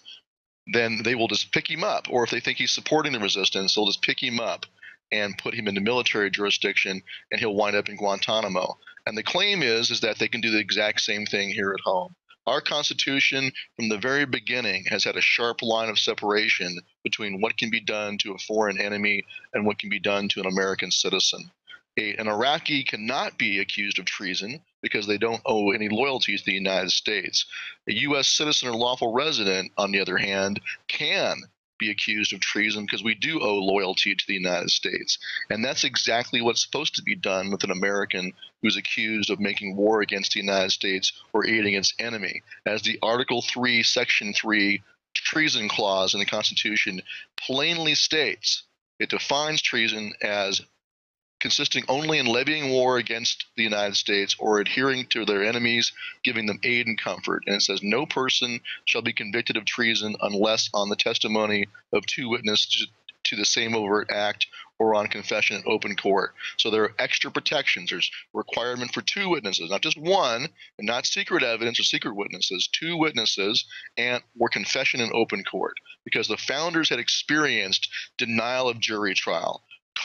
then they will just pick him up. Or if they think he's supporting the resistance, they'll just pick him up and put him into military jurisdiction, and he'll wind up in Guantanamo. And the claim is is that they can do the exact same thing here at home. Our Constitution, from the very beginning, has had a sharp line of separation between what can be done to a foreign enemy and what can be done to an American citizen. A, an Iraqi cannot be accused of treason because they don't owe any loyalties to the United States. A U.S. citizen or lawful resident, on the other hand, can be accused of treason because we do owe loyalty to the United States. And that's exactly what's supposed to be done with an American who's accused of making war against the United States or aiding its enemy. As the Article 3, Section 3 treason clause in the Constitution plainly states, it defines treason as consisting only in levying war against the United States or adhering to their enemies, giving them aid and comfort. And it says, No person shall be convicted of treason unless on the testimony of two witnesses to the same overt act or on confession in open court. So there are extra protections. There's requirement for two witnesses, not just one, and not secret evidence or secret witnesses, two witnesses, and or confession in open court. Because the founders had experienced denial of jury trial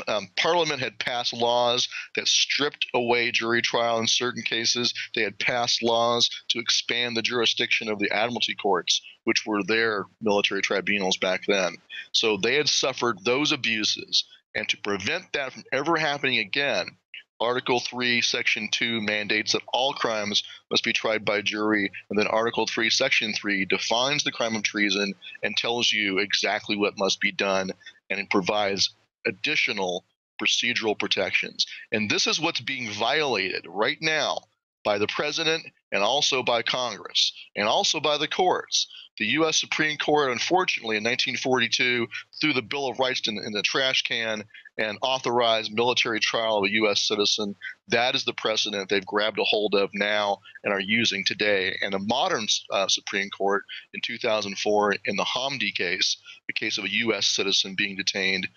um, Parliament had passed laws that stripped away jury trial in certain cases. They had passed laws to expand the jurisdiction of the admiralty courts, which were their military tribunals back then. So they had suffered those abuses. And to prevent that from ever happening again, Article 3, Section 2 mandates that all crimes must be tried by jury, and then Article 3, Section 3 defines the crime of treason and tells you exactly what must be done, and it provides additional procedural protections. And this is what's being violated right now by the president and also by Congress and also by the courts. The U.S. Supreme Court, unfortunately, in 1942, threw the Bill of Rights in, in the trash can and authorized military trial of a U.S. citizen. That is the precedent they've grabbed a hold of now and are using today. And a modern uh, Supreme Court in 2004, in the Hamdi case, the case of a U.S. citizen being detained,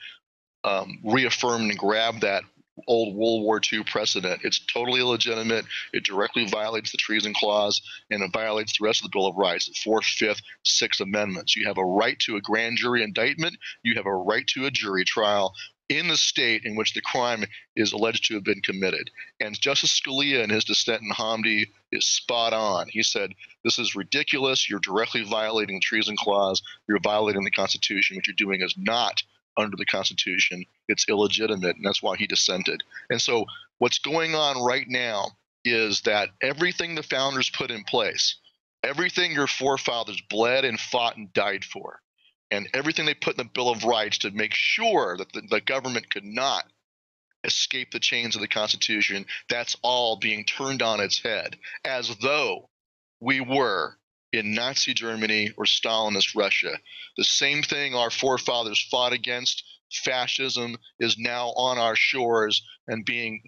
um, reaffirmed and grabbed that old World War II precedent. It's totally illegitimate. It directly violates the treason clause and it violates the rest of the Bill of Rights, the Fourth, Fifth, Sixth Amendments. You have a right to a grand jury indictment. You have a right to a jury trial in the state in which the crime is alleged to have been committed. And Justice Scalia, in his dissent in Hamdi, is spot on. He said, This is ridiculous. You're directly violating the treason clause. You're violating the Constitution. What you're doing is not under the Constitution. It's illegitimate, and that's why he dissented. And so, what's going on right now is that everything the founders put in place, everything your forefathers bled and fought and died for, and everything they put in the Bill of Rights to make sure that the, the government could not escape the chains of the Constitution, that's all being turned on its head, as though we were in Nazi Germany or Stalinist Russia. The same thing our forefathers fought against, fascism, is now on our shores and being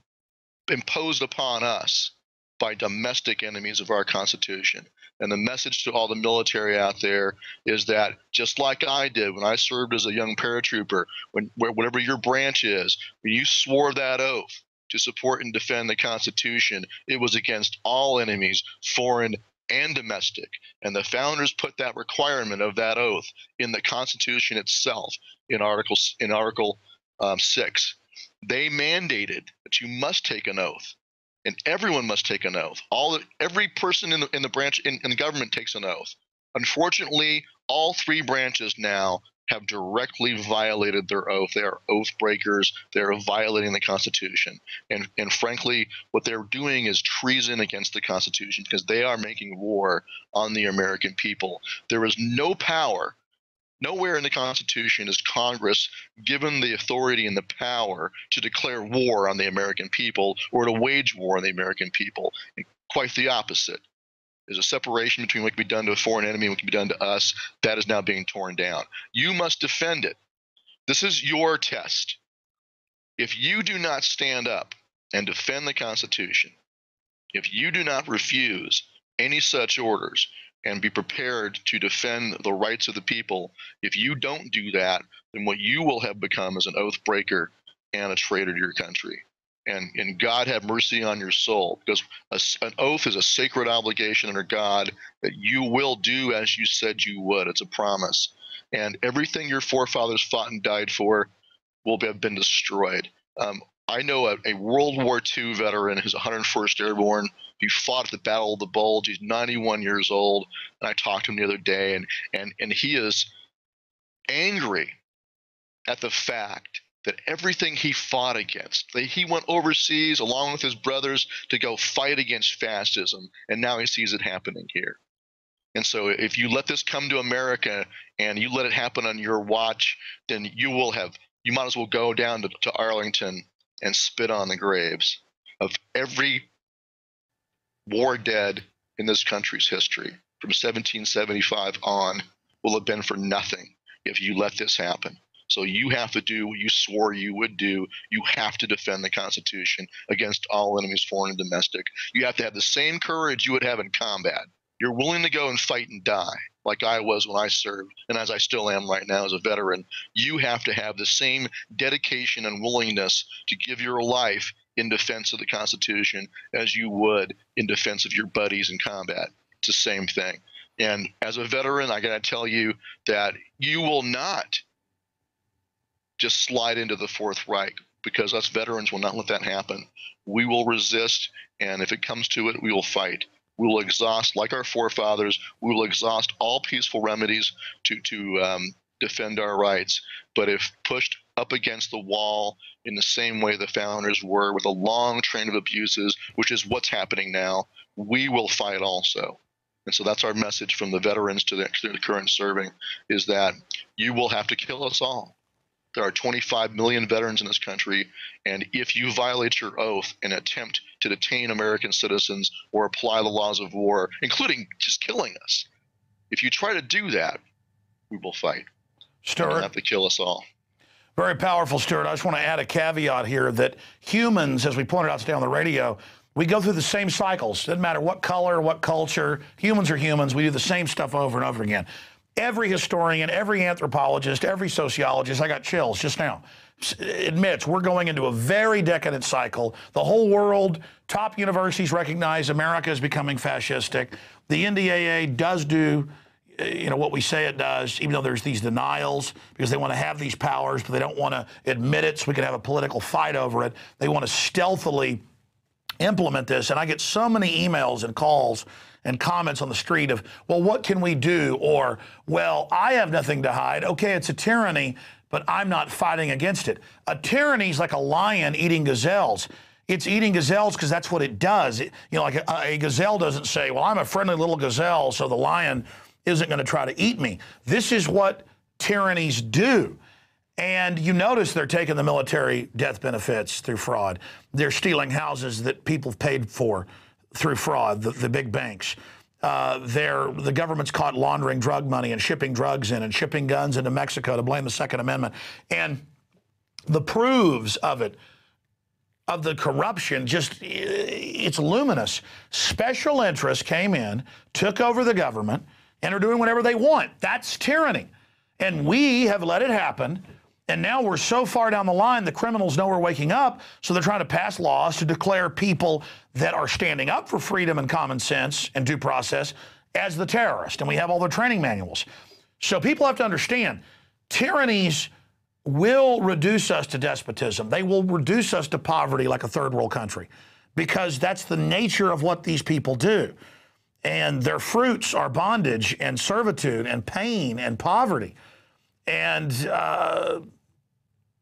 imposed upon us by domestic enemies of our Constitution. And the message to all the military out there is that just like I did when I served as a young paratrooper, when whatever your branch is, when you swore that oath to support and defend the Constitution, it was against all enemies, foreign and domestic. And the founders put that requirement of that oath in the Constitution itself in Article in Article um, six. They mandated that you must take an oath, and everyone must take an oath. All every person in the in the branch in, in the government takes an oath. Unfortunately, all three branches now have directly violated their oath. They are oath breakers. They're violating the Constitution. And, and frankly, what they're doing is treason against the Constitution because they are making war on the American people. There is no power. Nowhere in the Constitution is Congress given the authority and the power to declare war on the American people or to wage war on the American people. Quite the opposite. There's a separation between what can be done to a foreign enemy and what can be done to us. That is now being torn down. You must defend it. This is your test. If you do not stand up and defend the Constitution, if you do not refuse any such orders and be prepared to defend the rights of the people, if you don't do that, then what you will have become is an oath breaker and a traitor to your country and, and God have mercy on your soul. Because a, an oath is a sacred obligation under God that you will do as you said you would. It's a promise. And everything your forefathers fought and died for will have been destroyed. Um, I know a, a, World War II veteran who's 101st Airborne. He fought at the Battle of the Bulge. He's 91 years old. And I talked to him the other day, and, and, and he is angry at the fact that everything he fought against, that he went overseas along with his brothers to go fight against fascism, and now he sees it happening here. And so, if you let this come to America and you let it happen on your watch, then you will have, you might as well go down to, to Arlington and spit on the graves of every war dead in this country's history from 1775 on will have been for nothing if you let this happen. So you have to do what you swore you would do. You have to defend the Constitution against all enemies, foreign and domestic. You have to have the same courage you would have in combat. You're willing to go and fight and die, like I was when I served, and as I still am right now as a veteran. You have to have the same dedication and willingness to give your life in defense of the Constitution as you would in defense of your buddies in combat. It's the same thing. And as a veteran, I got to tell you that you will not just slide into the Fourth Reich because us veterans will not let that happen. We will resist, and if it comes to it, we will fight. We will exhaust, like our forefathers, we will exhaust all peaceful remedies to to um, defend our rights. But if pushed up against the wall in the same way the founders were, with a long train of abuses, which is what's happening now, we will fight also. And so that's our message from the veterans to the, to the current serving is that you will have to kill us all. There are 25 million veterans in this country, and if you violate your oath and attempt to detain American citizens or apply the laws of war, including just killing us, if you try to do that, we will fight. Stewart. You'll have to kill us all. Very powerful, Stewart. I just want to add a caveat here that humans, as we pointed out today on the radio, we go through the same cycles. Doesn't matter what color, what culture. Humans are humans. We do the same stuff over and over again. Every historian, every anthropologist, every sociologist, I got chills just now, admits we're going into a very decadent cycle. The whole world, top universities recognize America is becoming fascistic. The NDAA does do eh, you know what we say it does, even though there's these denials because they want to have these powers, but they don't want to admit it, so we can have a political fight over it. They want to stealthily implement this. And I get so many emails and calls and comments on the street of, well, what can we do? Or, well, I have nothing to hide. Okay, it's a tyranny, but I'm not fighting against it. A tyranny is like a lion eating gazelles. It's eating gazelles because that's what it does. It, you know, like a, a gazelle doesn't say, well, I'm a friendly little gazelle, so the lion isn't going to try to eat me. This is what tyrannies do. And you notice they're taking the military death benefits through fraud. They're stealing houses that people paid for through fraud, the, the big banks. Uh, the government's caught laundering drug money and shipping drugs in and shipping guns into Mexico to blame the Second Amendment. And the proofs of it, of the corruption, just it's luminous. Special interests came in, took over the government, and are doing whatever they want. That's tyranny. And we have let it happen and now we're so far down the line, the criminals know we're waking up, so they're trying to pass laws to declare people that are standing up for freedom and common sense and due process as the terrorist. And we have all their training manuals. So people have to understand tyrannies will reduce us to despotism. They will reduce us to poverty like a third world country because that's the nature of what these people do. And their fruits are bondage and servitude and pain and poverty. And, uh,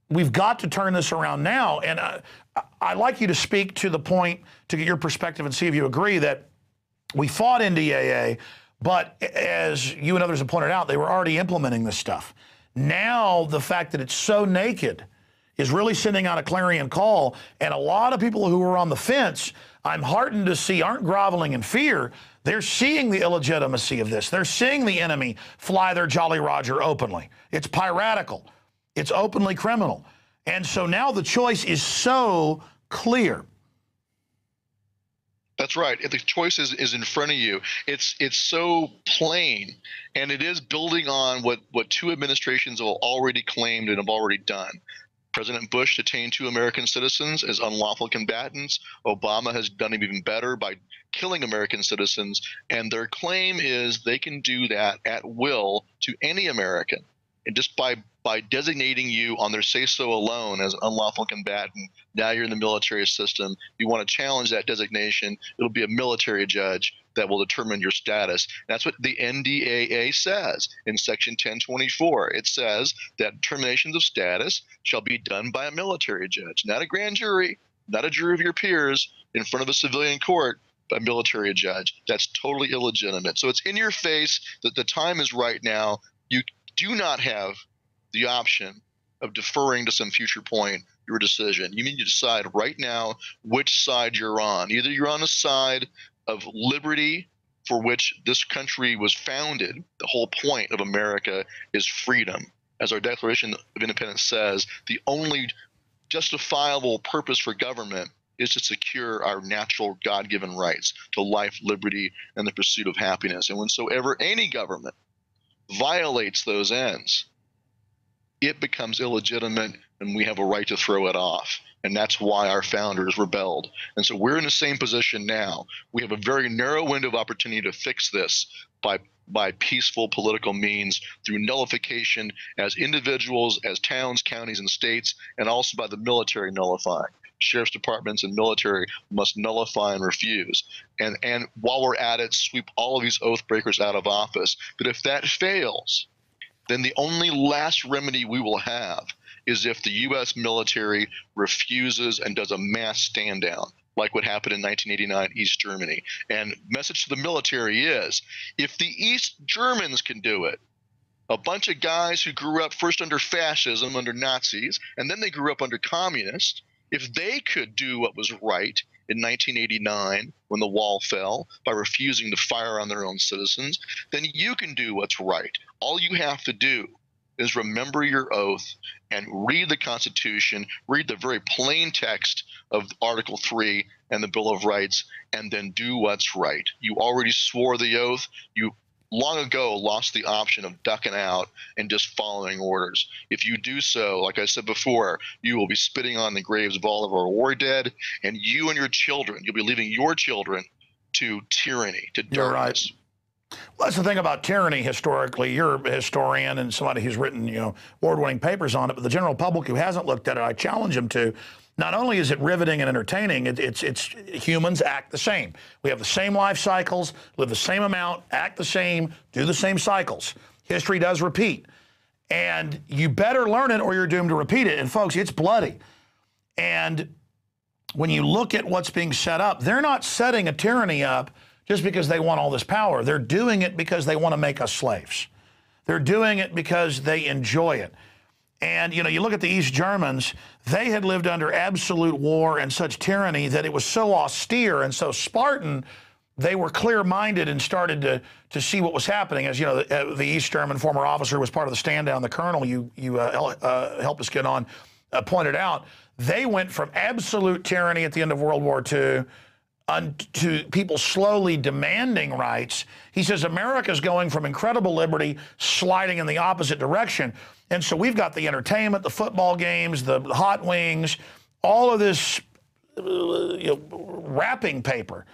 we've got to turn this around now. And I, I'd like you to speak to the point to get your perspective and see if you agree that we fought NDAA, but as you and others have pointed out, they were already implementing this stuff. Now, the fact that it's so naked is really sending out a clarion call. And a lot of people who were on the fence, I'm heartened to see, aren't groveling in fear. They're seeing the illegitimacy of this. They're seeing the enemy fly their Jolly Roger openly. It's piratical. It's openly criminal. And so now the choice is so clear. That's right. The choice is, is in front of you. It's it's so plain, and it is building on what what two administrations have already claimed and have already done. President Bush detained two American citizens as unlawful combatants. Obama has done even better by killing American citizens, and their claim is they can do that at will to any American. And just by by designating you on their say so alone as an unlawful combatant, now you're in the military system. You want to challenge that designation, it'll be a military judge that will determine your status. That's what the NDAA says in Section 1024. It says that determinations of status shall be done by a military judge, not a grand jury, not a jury of your peers in front of a civilian court, a military judge. That's totally illegitimate. So it's in your face that the time is right now. You do not have the option of deferring to some future point your decision. You need to decide right now which side you're on. Either you're on the side of liberty, for which this country was founded. The whole point of America is freedom. As our Declaration of Independence says, the only justifiable purpose for government is to secure our natural God given rights to life, liberty, and the pursuit of happiness. And whensoever any government violates those ends, it becomes illegitimate and we have a right to throw it off. And that's why our founders rebelled. And so we're in the same position now. We have a very narrow window of opportunity to fix this by by peaceful political means through nullification as individuals, as towns, counties, and states, and also by the military nullifying. Sheriff's departments and military must nullify and refuse. And, and while we're at it, sweep all of these oath breakers out of office. But if that fails, then the only last remedy we will have is if the U.S. military refuses and does a mass stand down like what happened in 1989 East Germany. And message to the military is if the East Germans can do it, a bunch of guys who grew up first under fascism, under Nazis, and then they grew up under communists, if they could do what was right in 1989 when the wall fell by refusing to fire on their own citizens, then you can do what's right. All you have to do is remember your oath and read the Constitution, read the very plain text of Article 3 and the Bill of Rights, and then do what's right. You already swore the oath. You long ago lost the option of ducking out and just following orders. If you do so, like I said before, you will be spitting on the graves of all of our war dead, and you and your children, you'll be leaving your children to tyranny, to darkness. right. Well, that's the thing about tyranny historically. You're a historian and somebody who's written, you know, award-winning papers on it, but the general public who hasn't looked at it, I challenge them to. Not only is it riveting and entertaining, it, it's it's humans act the same. We have the same life cycles, live the same amount, act the same, do the same cycles. History does repeat, and you better learn it or you're doomed to repeat it. And folks, it's bloody. And when you look at what's being set up, they're not setting a tyranny up just because they want all this power. They're doing it because they want to make us slaves. They're doing it because they enjoy it. And you know, you look at the East Germans, they had lived under absolute war and such tyranny that it was so austere and so Spartan, they were clear-minded and started to to see what was happening. As you know, the, uh, the East German former officer was part of the stand down. The colonel you you uh, uh, helped us get on uh, pointed out they went from absolute tyranny at the end of World War II to people slowly demanding rights. He says America's going from incredible liberty sliding in the opposite direction. And so we've got the entertainment, the football games, the hot wings, all of this uh, you know, wrapping paper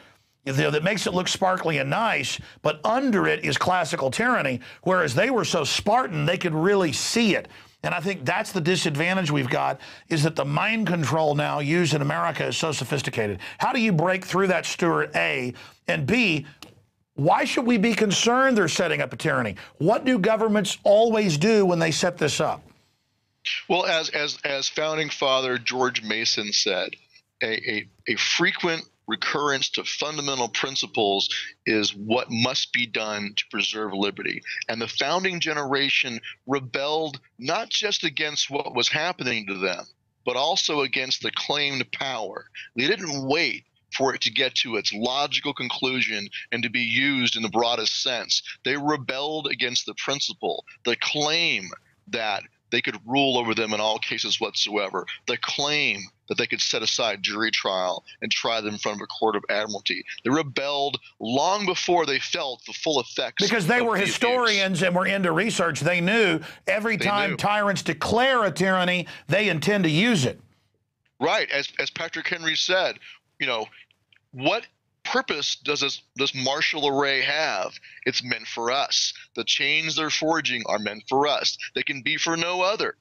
you know, that makes it look sparkly and nice, but under it is classical tyranny. Whereas they were so Spartan, they could really see it. And I think that's the disadvantage we've got is that the mind control now used in America is so sophisticated. How do you break through that, Stewart? A and B. Why should we be concerned they're setting up a tyranny? What do governments always do when they set this up? Well, as as as founding father George Mason said, a, a, a frequent recurrence to fundamental principles is what must be done to preserve liberty. And the founding generation rebelled not just against what was happening to them, but also against the claimed power. They didn't wait for it to get to its logical conclusion and to be used in the broadest sense. They rebelled against the principle, the claim that they could rule over them in all cases whatsoever, the claim that they could set aside jury trial and try them in front of a court of admiralty. They rebelled long before they felt the full effects. Because they were the historians and were into research. They knew every They time knew. tyrants declare a tyranny, they intend to use it. Right, as as Patrick Henry said, you know, what purpose does this this martial array have? It's meant for us. The chains they're forging are meant for us. They can be for no other.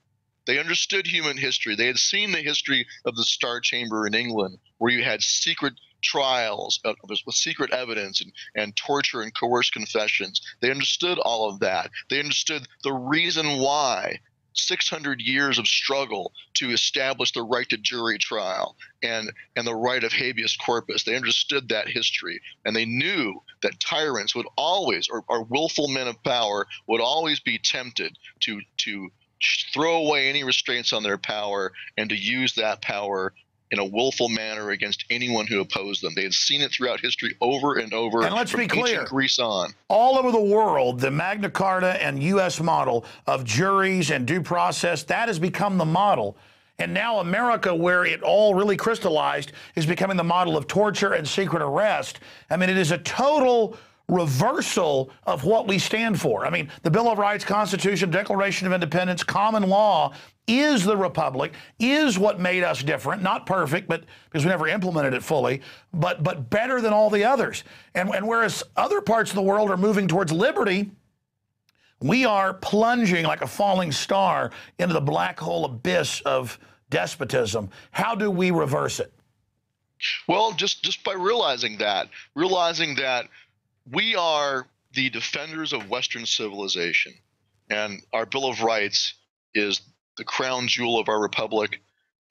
They understood human history. They had seen the history of the Star Chamber in England, where you had secret trials uh, with secret evidence and, and torture and coerced confessions. They understood all of that. They understood the reason why 600 years of struggle to establish the right to jury trial and and the right of habeas corpus. They understood that history and they knew that tyrants would always or, or willful men of power would always be tempted to to throw away any restraints on their power and to use that power in a willful manner against anyone who opposed them. They had seen it throughout history over and over. And let's be clear. Greece on. all over the world, the Magna Carta and U.S. model of juries and due process, that has become the model. And now America, where it all really crystallized, is becoming the model of torture and secret arrest. I mean, it is a total reversal of what we stand for. I mean, the Bill of Rights, Constitution, Declaration of Independence, common law is the republic, is what made us different. Not perfect, but because we never implemented it fully, but but better than all the others. And, and whereas other parts of the world are moving towards liberty, we are plunging like a falling star into the black hole abyss of despotism. How do we reverse it? Well, just just by realizing that, realizing that we are the defenders of Western civilization, and our Bill of Rights is the crown jewel of our republic,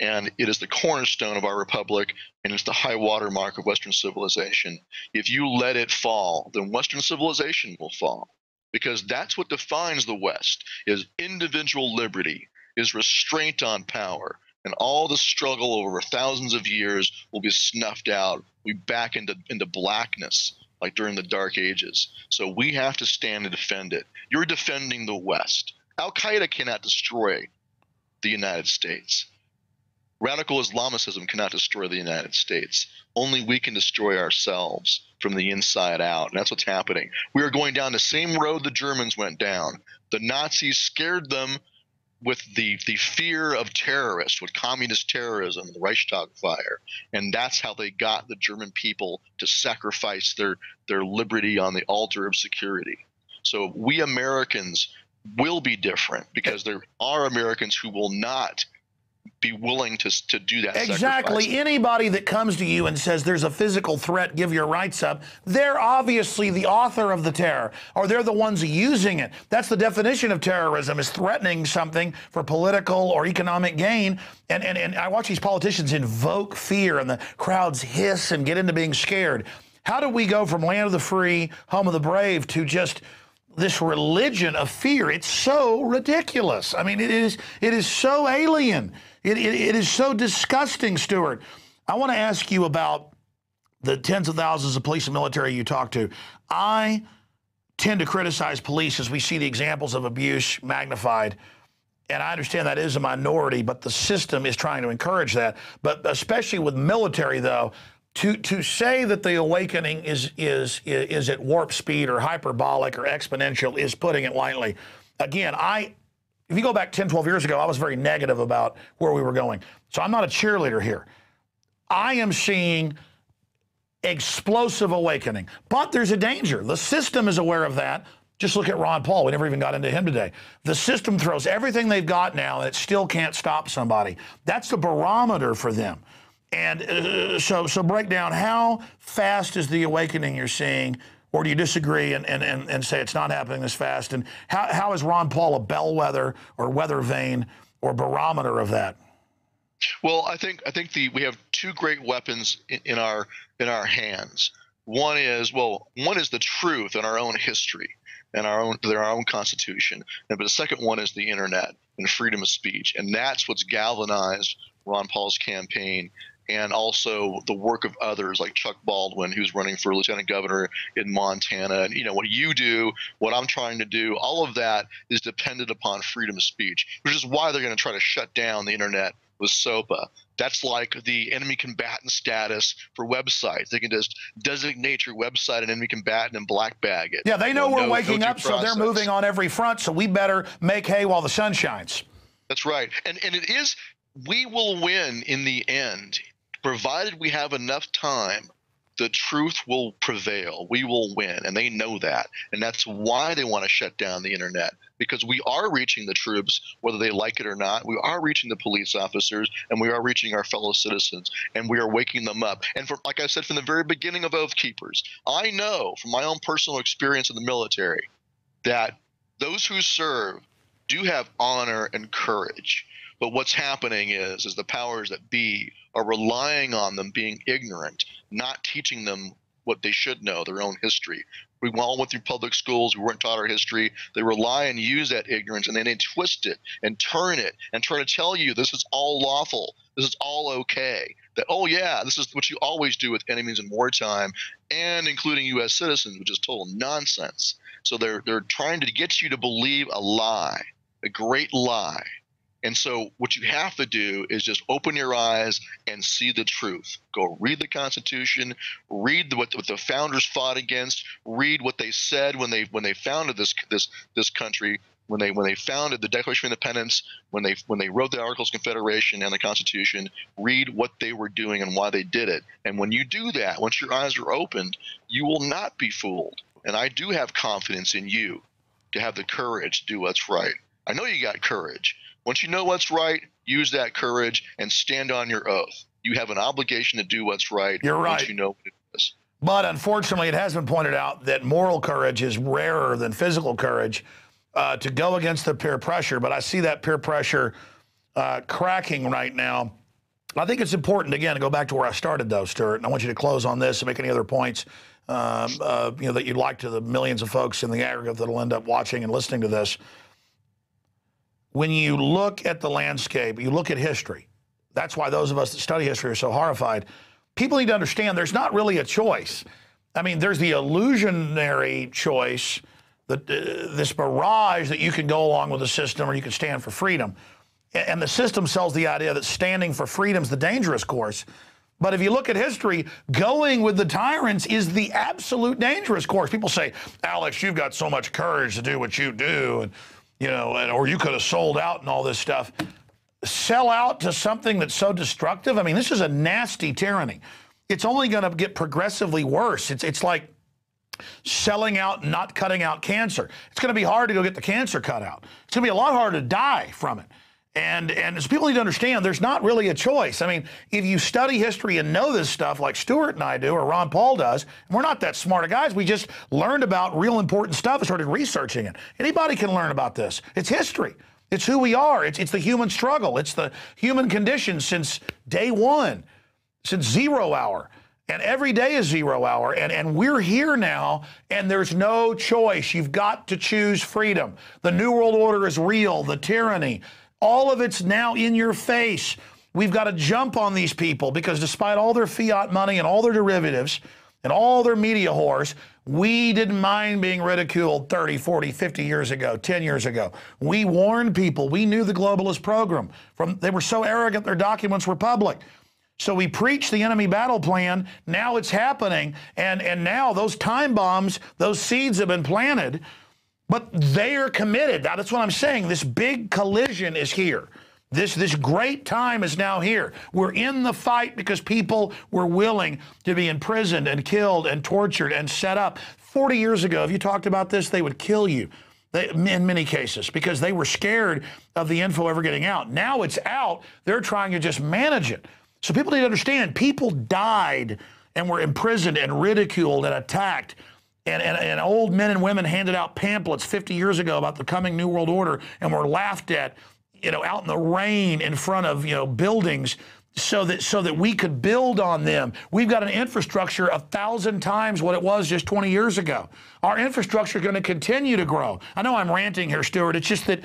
and it is the cornerstone of our republic, and it's the high watermark of Western civilization. If you let it fall, then Western civilization will fall, because that's what defines the West: is individual liberty, is restraint on power, and all the struggle over thousands of years will be snuffed out. We back into into blackness like during the dark ages. So we have to stand and defend it. You're defending the West. Al Qaeda cannot destroy the United States. Radical Islamicism cannot destroy the United States. Only we can destroy ourselves from the inside out. And that's what's happening. We are going down the same road the Germans went down. The Nazis scared them with the the fear of terrorists, with communist terrorism, the Reichstag fire, and that's how they got the German people to sacrifice their their liberty on the altar of security. So we Americans will be different because there are Americans who will not be willing to, to do that. Exactly. Sacrifice. Anybody that comes to you and says there's a physical threat, give your rights up, they're obviously the author of the terror, or they're the ones using it. That's the definition of terrorism is threatening something for political or economic gain. And, and, and I watch these politicians invoke fear and the crowds hiss and get into being scared. How do we go from land of the free, home of the brave to just this religion of fear? It's so ridiculous. I mean, it is it is so alien. It, it, it is so disgusting, Stewart. I want to ask you about the tens of thousands of police and military you talk to. I tend to criticize police as we see the examples of abuse magnified. And I understand that is a minority, but the system is trying to encourage that. But especially with military, though, to to say that the awakening is is is at warp speed or hyperbolic or exponential is putting it lightly. Again, I if you go back 10, 12 years ago, I was very negative about where we were going. So I'm not a cheerleader here. I am seeing explosive awakening, but there's a danger. The system is aware of that. Just look at Ron Paul. We never even got into him today. The system throws everything they've got now and it still can't stop somebody. That's the barometer for them. And uh, so, so break down how fast is the awakening you're seeing? Or do you disagree and, and, and, and say it's not happening this fast? And how, how is Ron Paul a bellwether or weather vane or barometer of that? Well, I think I think the we have two great weapons in, in our in our hands. One is well, one is the truth in our own history and our own their own constitution, and but the second one is the internet and freedom of speech, and that's what's galvanized Ron Paul's campaign and also the work of others like Chuck Baldwin, who's running for lieutenant governor in Montana. And, you know, what you do, what I'm trying to do, all of that is dependent upon freedom of speech, which is why they're going to try to shut down the internet with SOPA. That's like the enemy combatant status for websites. They can just designate your website an enemy combatant and black bag it. Yeah, they know, we're no, waking no up, process. so they're moving on every front. So we better make hay while the sun shines. That's right. And and it is we will win in the end provided we have enough time, the truth will prevail. We will win. And they know that. And that's why they want to shut down the internet because we are reaching the troops, whether they like it or not. We are reaching the police officers and we are reaching our fellow citizens and we are waking them up. And like I said from the very beginning of Oath Keepers, I know from my own personal experience in the military that those who serve do have honor and courage. But what's happening is, is the powers that be are relying on them being ignorant, not teaching them what they should know, their own history. We all went through public schools. We weren't taught our history. They rely and use that ignorance, and then they twist it and turn it and try to tell you this is all lawful. This is all okay. That oh yeah, this is what you always do with enemies in wartime, and including U.S. citizens, which is total nonsense. So they're they're trying to get you to believe a lie, a great lie, And so, what you have to do is just open your eyes and see the truth. Go read the Constitution, read what, what the founders fought against, read what they said when they when they founded this this this country, when they when they founded the Declaration of Independence, when they when they wrote the Articles of Confederation and the Constitution. Read what they were doing and why they did it. And when you do that, once your eyes are opened, you will not be fooled. And I do have confidence in you to have the courage to do what's right. I know you got courage. Once you know what's right, use that courage and stand on your oath. You have an obligation to do what's right. You're right. You know what it is. But unfortunately, it has been pointed out that moral courage is rarer than physical courage uh, to go against the peer pressure. But I see that peer pressure uh, cracking right now. I think it's important, again, to go back to where I started, though, Stewart, and I want you to close on this and make any other points um, uh, you know, that you'd like to the millions of folks in the aggregate that'll end up watching and listening to this when you look at the landscape, you look at history. That's why those of us that study history are so horrified. People need to understand there's not really a choice. I mean, there's the illusionary choice, that, uh, this mirage that you can go along with the system or you can stand for freedom. And the system sells the idea that standing for freedom is the dangerous course. But if you look at history, going with the tyrants is the absolute dangerous course. People say, Alex, you've got so much courage to do what you do. And you know, or you could have sold out and all this stuff. Sell out to something that's so destructive. I mean, this is a nasty tyranny. It's only going to get progressively worse. It's it's like selling out not cutting out cancer. It's going to be hard to go get the cancer cut out. It's going to be a lot harder to die from it. And and as people need to understand, there's not really a choice. I mean, if you study history and know this stuff like Stewart and I do, or Ron Paul does, we're not that smart of guys. We just learned about real important stuff and started researching it. Anybody can learn about this. It's history. It's who we are. It's it's the human struggle. It's the human condition since day one, since zero hour. And every day is zero hour. And, and we're here now, and there's no choice. You've got to choose freedom. The New World Order is real, the tyranny, all of it's now in your face. We've got to jump on these people because despite all their fiat money and all their derivatives and all their media whores, we didn't mind being ridiculed 30, 40, 50 years ago, 10 years ago. We warned people. We knew the globalist program. From they were so arrogant their documents were public. So we preached the enemy battle plan. Now it's happening. And, and now those time bombs, those seeds have been planted. But they are committed. That's what I'm saying. This big collision is here. This, this great time is now here. We're in the fight because people were willing to be imprisoned and killed and tortured and set up. 40 years ago, if you talked about this, they would kill you they, in many cases because they were scared of the info ever getting out. Now it's out. They're trying to just manage it. So people need to understand people died and were imprisoned and ridiculed and attacked and, and, and, old men and women handed out pamphlets 50 years ago about the coming New World Order and were laughed at, you know, out in the rain in front of, you know, buildings so that so that we could build on them. We've got an infrastructure a thousand times what it was just 20 years ago. Our infrastructure is going to continue to grow. I know I'm ranting here, Stewart. It's just that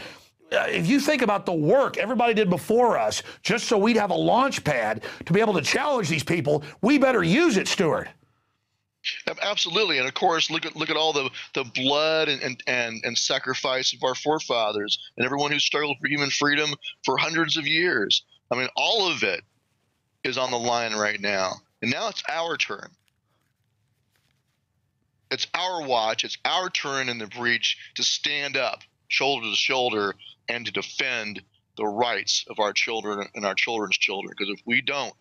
uh, if you think about the work everybody did before us, just so we'd have a launch pad to be able to challenge these people, we better use it, Stewart. Absolutely, and of course, look at look at all the, the blood and, and, and sacrifice of our forefathers and everyone who struggled for human freedom for hundreds of years. I mean, all of it is on the line right now, and now it's our turn. It's our watch. It's our turn in the breach to stand up, shoulder to shoulder, and to defend the rights of our children and our children's children. Because if we don't,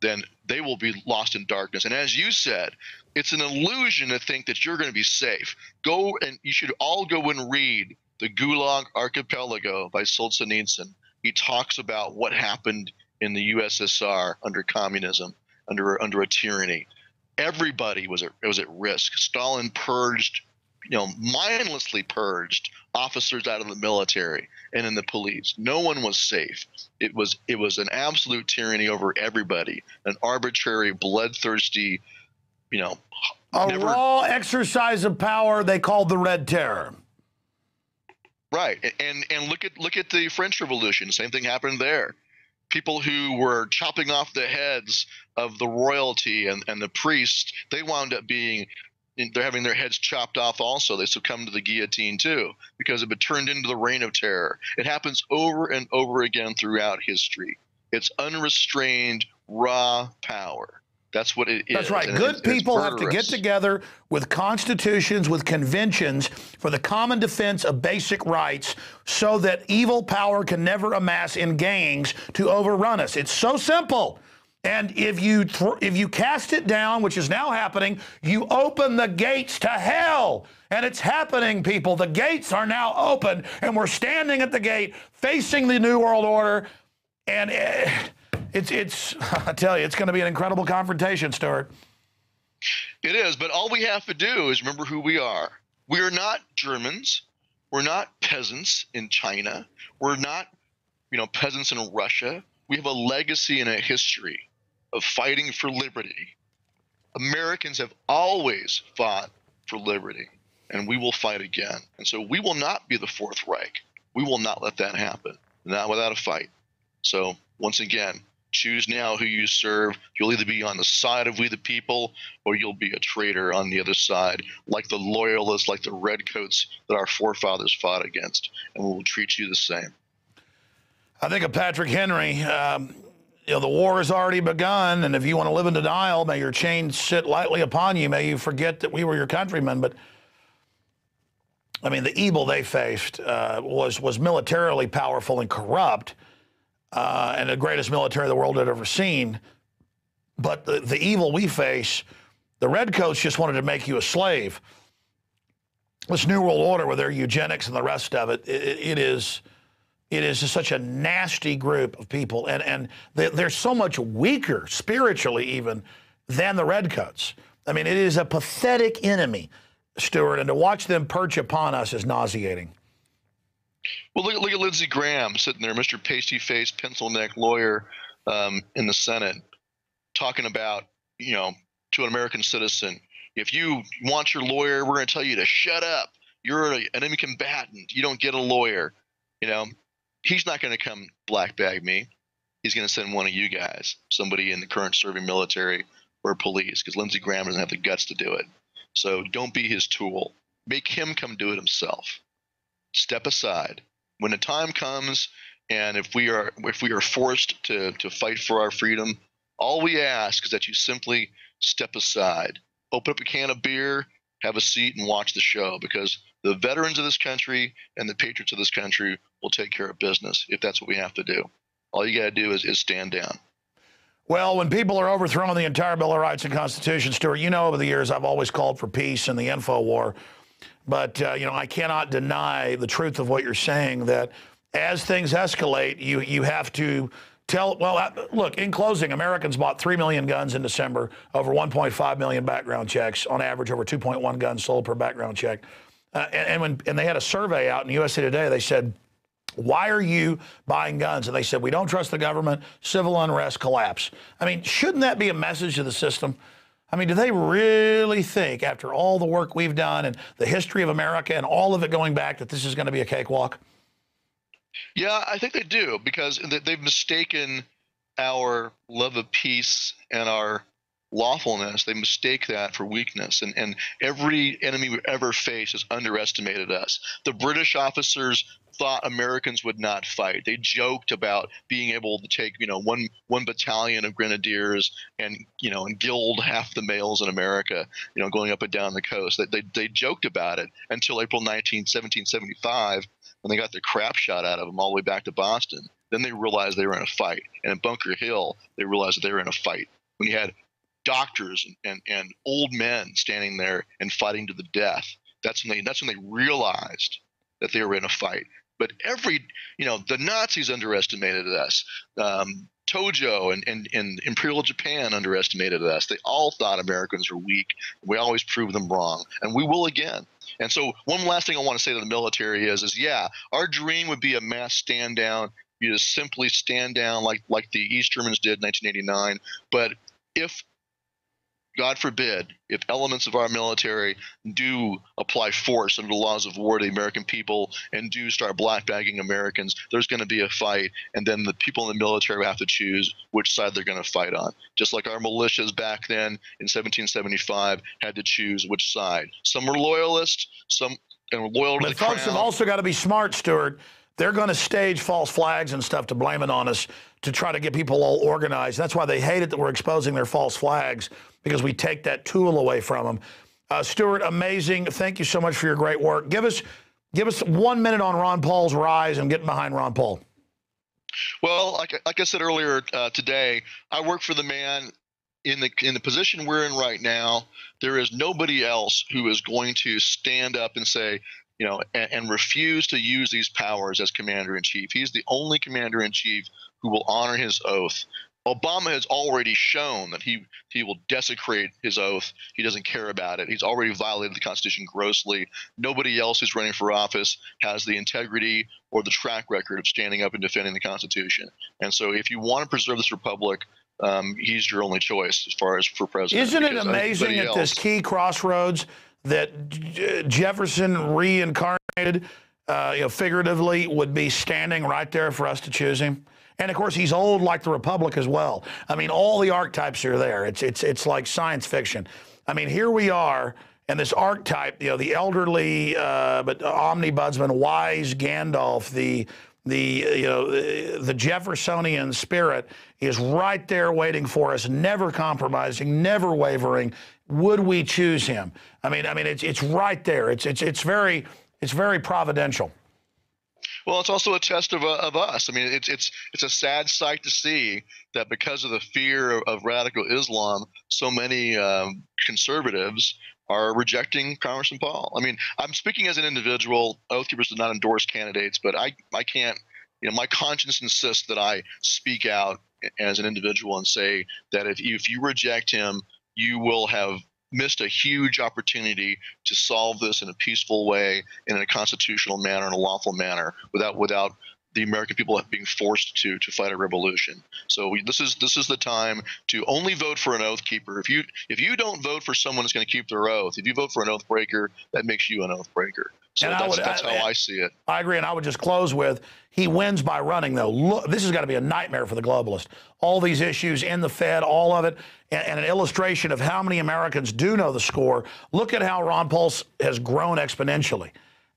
then they will be lost in darkness. And as you said, it's an illusion to think that you're going to be safe. Go and you should all go and read the Gulag Archipelago by Solzhenitsyn. He talks about what happened in the USSR under communism, under under a tyranny. Everybody was at, was at risk. Stalin purged, you know, mindlessly purged officers out of the military and in the police. No one was safe. It was it was an absolute tyranny over everybody, an arbitrary, bloodthirsty you know, a never, raw exercise of power they called the Red Terror. Right, and and look at look at the French Revolution. Same thing happened there. People who were chopping off the heads of the royalty and, and the priests, they wound up being they're having their heads chopped off also. They succumb to the guillotine too because it been turned into the reign of terror. It happens over and over again throughout history. It's unrestrained, raw power. That's what it is. That's right. And Good it's- it's people have to get together with constitutions, with conventions for the common defense of basic rights so that evil power can never amass in gangs to overrun us. It's so simple. And if you if you cast it down, which is now happening, you open the gates to hell. And it's happening, people. The gates are now open, and we're standing at the gate facing the New World Order. And eh, it's it's <laughs> I tell you, it's going to be an incredible confrontation, Stewart. It is, but all we have to do is remember who we are. We are not Germans. We're not peasants in China. We're not, you know, peasants in Russia. We have a legacy and a history of fighting for liberty. Americans have always fought for liberty, and we will fight again. And so we will not be the Fourth Reich. We will not let that happen, not without a fight. So once again, choose now who you serve. You'll either be on the side of we the people or you'll be a traitor on the other side, like the loyalists, like the redcoats that our forefathers fought against, and we will treat you the same. I think of Patrick Henry. Um, you know, the war has already begun, and if you want to live in denial, may your chains sit lightly upon you. May you forget that we were your countrymen. But I mean, the evil they faced uh, was was militarily powerful and corrupt, uh, and the greatest military the world had ever seen. But the, the evil we face, the redcoats just wanted to make you a slave. This New World Order, with their eugenics and the rest of it, it, it is it is such a nasty group of people, and and they, they're so much weaker spiritually even than the redcoats. I mean, it is a pathetic enemy, Stewart, and to watch them perch upon us is nauseating. Well, look, look at Lindsey Graham sitting there, Mr. Pasty Faced, pencil neck lawyer um, in the Senate, talking about, you know, to an American citizen, if you want your lawyer, we're going to tell you to shut up. You're an enemy combatant. You don't get a lawyer. You know, he's not going to come black bag me. He's going to send one of you guys, somebody in the current serving military or police, because Lindsey Graham doesn't have the guts to do it. So don't be his tool. Make him come do it himself. Step aside. When the time comes, and if we are if we are forced to to fight for our freedom, all we ask is that you simply step aside, open up a can of beer, have a seat, and watch the show. Because the veterans of this country and the patriots of this country will take care of business if that's what we have to do. All you got to do is, is stand down. Well, when people are overthrowing the entire Bill of Rights and Constitution, Stewart, you know over the years I've always called for peace and the info war. But, uh, you know, I cannot deny the truth of what you're saying that as things escalate, you, you have to tell. Well, uh, look, in closing, Americans bought 3 million guns in December, over 1.5 million background checks, on average, over 2.1 guns sold per background check. Uh, and, and, when, and they had a survey out in USA Today, they said, why are you buying guns? And they said, we don't trust the government, civil unrest, collapse. I mean, shouldn't that be a message to the system? I mean, do they really think, after all the work we've done and the history of America and all of it going back, that this is going to be a cakewalk? Yeah, I think they do because they've mistaken our love of peace and our lawfulness. They mistake that for weakness. And, and every enemy we ever face has underestimated us. The British officers thought Americans would not fight. They joked about being able to take, you know, one one battalion of grenadiers and, you know, and gild half the males in America, you know, going up and down the coast. They, they, they joked about it until April 19, 1775, when they got the crap shot out of them all the way back to Boston. Then they realized they were in a fight. And in Bunker Hill, they realized that they were in a fight. When you had doctors and, and, and old men standing there and fighting to the death, that's when they that's when they realized that they were in a fight. But every, you know, the Nazis underestimated us. Um, Tojo and, and, and Imperial Japan underestimated us. They all thought Americans were weak. We always proved them wrong, and we will again. And so, one last thing I want to say to the military is, is yeah, our dream would be a mass stand down. You just simply stand down like like the East Germans did in 1989. But if God forbid, if elements of our military do apply force under the laws of war to the American people and do start blackbagging Americans, there's going to be a fight, and then the people in the military have to choose which side they're going to fight on. Just like our militias back then in 1775 had to choose which side. Some were loyalists, some and loyal to But the folks crown. have also got to be smart, Stewart. They're going to stage false flags and stuff to blame it on us to try to get people all organized. That's why they hate it that we're exposing their false flags because we take that tool away from them. Uh, Stewart, amazing. Thank you so much for your great work. Give us, give us one minute on Ron Paul's rise and getting behind Ron Paul. Well, like, like I said earlier uh, today, I work for the man in the in the position we're in right now. There is nobody else who is going to stand up and say, you know, and, and refuse to use these powers as commander in chief. He's the only commander in chief who will honor his oath. Obama has already shown that he he will desecrate his oath. He doesn't care about it. He's already violated the Constitution grossly. Nobody else who's running for office has the integrity or the track record of standing up and defending the Constitution. And so, if you want to preserve this republic, um, he's your only choice as far as for president. Isn't it amazing at this key crossroads that J- Jefferson reincarnated, uh, you know, figuratively, would be standing right there for us to choose him? And of course, he's old like the Republic as well. I mean, all the archetypes are there. It's it's it's like science fiction. I mean, here we are, and this archetype, you know, the elderly uh, but omnibudsman, wise Gandalf, the the you know the, Jeffersonian spirit is right there waiting for us, never compromising, never wavering. Would we choose him? I mean, I mean, it's it's right there. It's it's it's very it's very providential. Well, it's also a test of, uh, of us. I mean, it's it's it's a sad sight to see that because of the fear of, of radical Islam, so many um, conservatives are rejecting Congressman Paul. I mean, I'm speaking as an individual. Oath Keepers did not endorse candidates, but I I can't. You know, my conscience insists that I speak out as an individual and say that if you, if you reject him, you will have missed a huge opportunity to solve this in a peaceful way, in a constitutional manner, in a lawful manner, without without the American people have being forced to to fight a revolution. So we, this is this is the time to only vote for an oath keeper. If you if you don't vote for someone who's going to keep their oath, if you vote for an oath breaker, that makes you an oath breaker. So And I that's, would- that's I- how I see it. I agree, and I would just close with he wins by running, though. Look, this has got to be a nightmare for the globalist. All these issues in the Fed, all of it, and, and an illustration of how many Americans do know the score. Look at how Ron Paul has grown exponentially.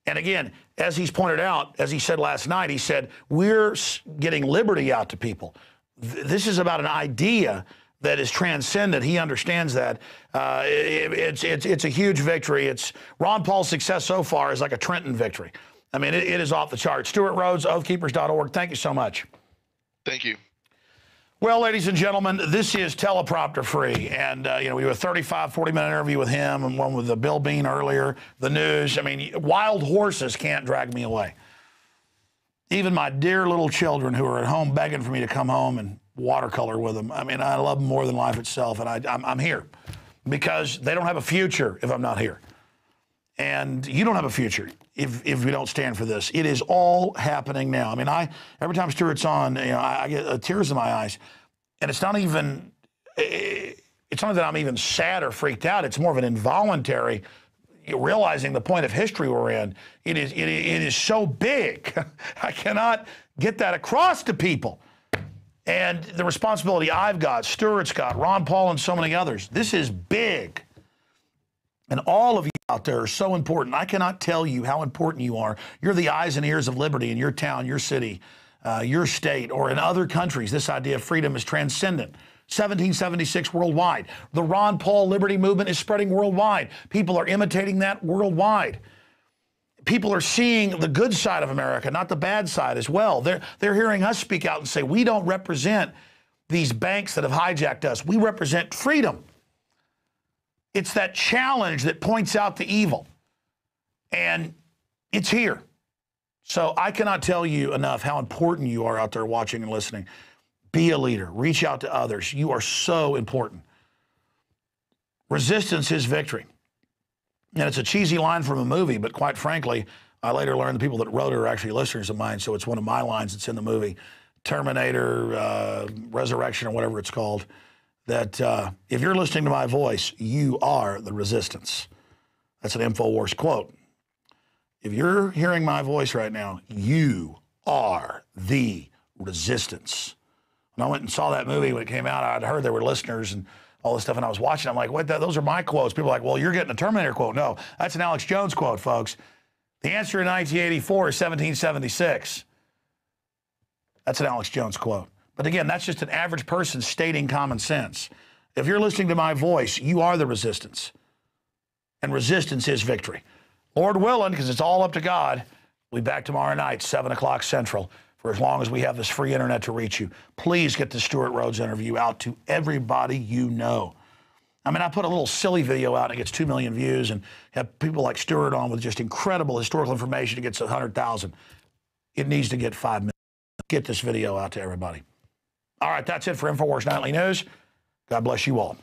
And again, as he's pointed out, as he said last night, he said, We're getting liberty out to people. This is about an idea that is transcendent. He understands that. Uh, it- it's, it's, it's a huge victory. It's Ron Paul's success so far is like a Trenton victory. I mean, it, it is off the charts. Stewart Rhodes, oathkeepers.org. Thank you so much. Thank you. Well, ladies and gentlemen, this is teleprompter free. And, uh, you know, we do a 35, 40 minute interview with him and one with the Bill Bean earlier, the news. I mean, wild horses can't drag me away. Even my dear little children who are at home begging for me to come home and watercolor with them. I mean, I love them more than life itself. And I, I'm, I'm here because they don't have a future if I'm not here. And you don't have a future if, if we don't stand for this. It is all happening now. I mean, I every time Stewart's on, you know, I, I get uh, tears in my eyes, and it's not even it's not that I'm even sad or freaked out. It's more of an involuntary realizing the point of history we're in. It is it, it is so big. <laughs> I cannot get that across to people. And the responsibility I've got, Stewart's got, Ron Paul, and so many others. This is big. And all of you out there are so important. I cannot tell you how important you are. You're the eyes and ears of liberty in your town, your city, uh, your state, or in other countries. This idea of freedom is transcendent. 1776 worldwide. The Ron Paul liberty movement is spreading worldwide. People are imitating that worldwide. People are seeing the good side of America, not the bad side as well. They're, they're hearing us speak out and say, we don't represent these banks that have hijacked us. We represent freedom. It's that challenge that points out the evil. And it's here. So I cannot tell you enough how important you are out there watching and listening. Be a leader, reach out to others. You are so important. Resistance is victory. And it's a cheesy line from a movie, but quite frankly, I later learned the people that wrote it are actually listeners of mine, so it's one of my lines that's in the movie Terminator, uh, Resurrection, or whatever it's called. That uh, if you're listening to my voice, you are the resistance. That's an InfoWars quote. If you're hearing my voice right now, you are the resistance. When I went and saw that movie when it came out, I'd heard there were listeners and all this stuff, and I was watching. I'm like, what? Those are my quotes. People are like, well, you're getting a Terminator quote. No, that's an Alex Jones quote, folks. The answer in 1984 is 1776. That's an Alex Jones quote. But again, that's just an average person stating common sense. If you're listening to my voice, you are the resistance. And resistance is victory. Lord willing, because it's all up to God, we'll be back tomorrow night, 7 o'clock Central, for as long as we have this free internet to reach you. Please get the Stewart Rhodes interview out to everybody you know. I mean, I put a little silly video out and it gets 2 million views, and have people like Stewart on with just incredible historical information. It gets 100,000. It needs to get 5 million. Get this video out to everybody. All right, that's it for InfoWars Nightly News. God bless you all.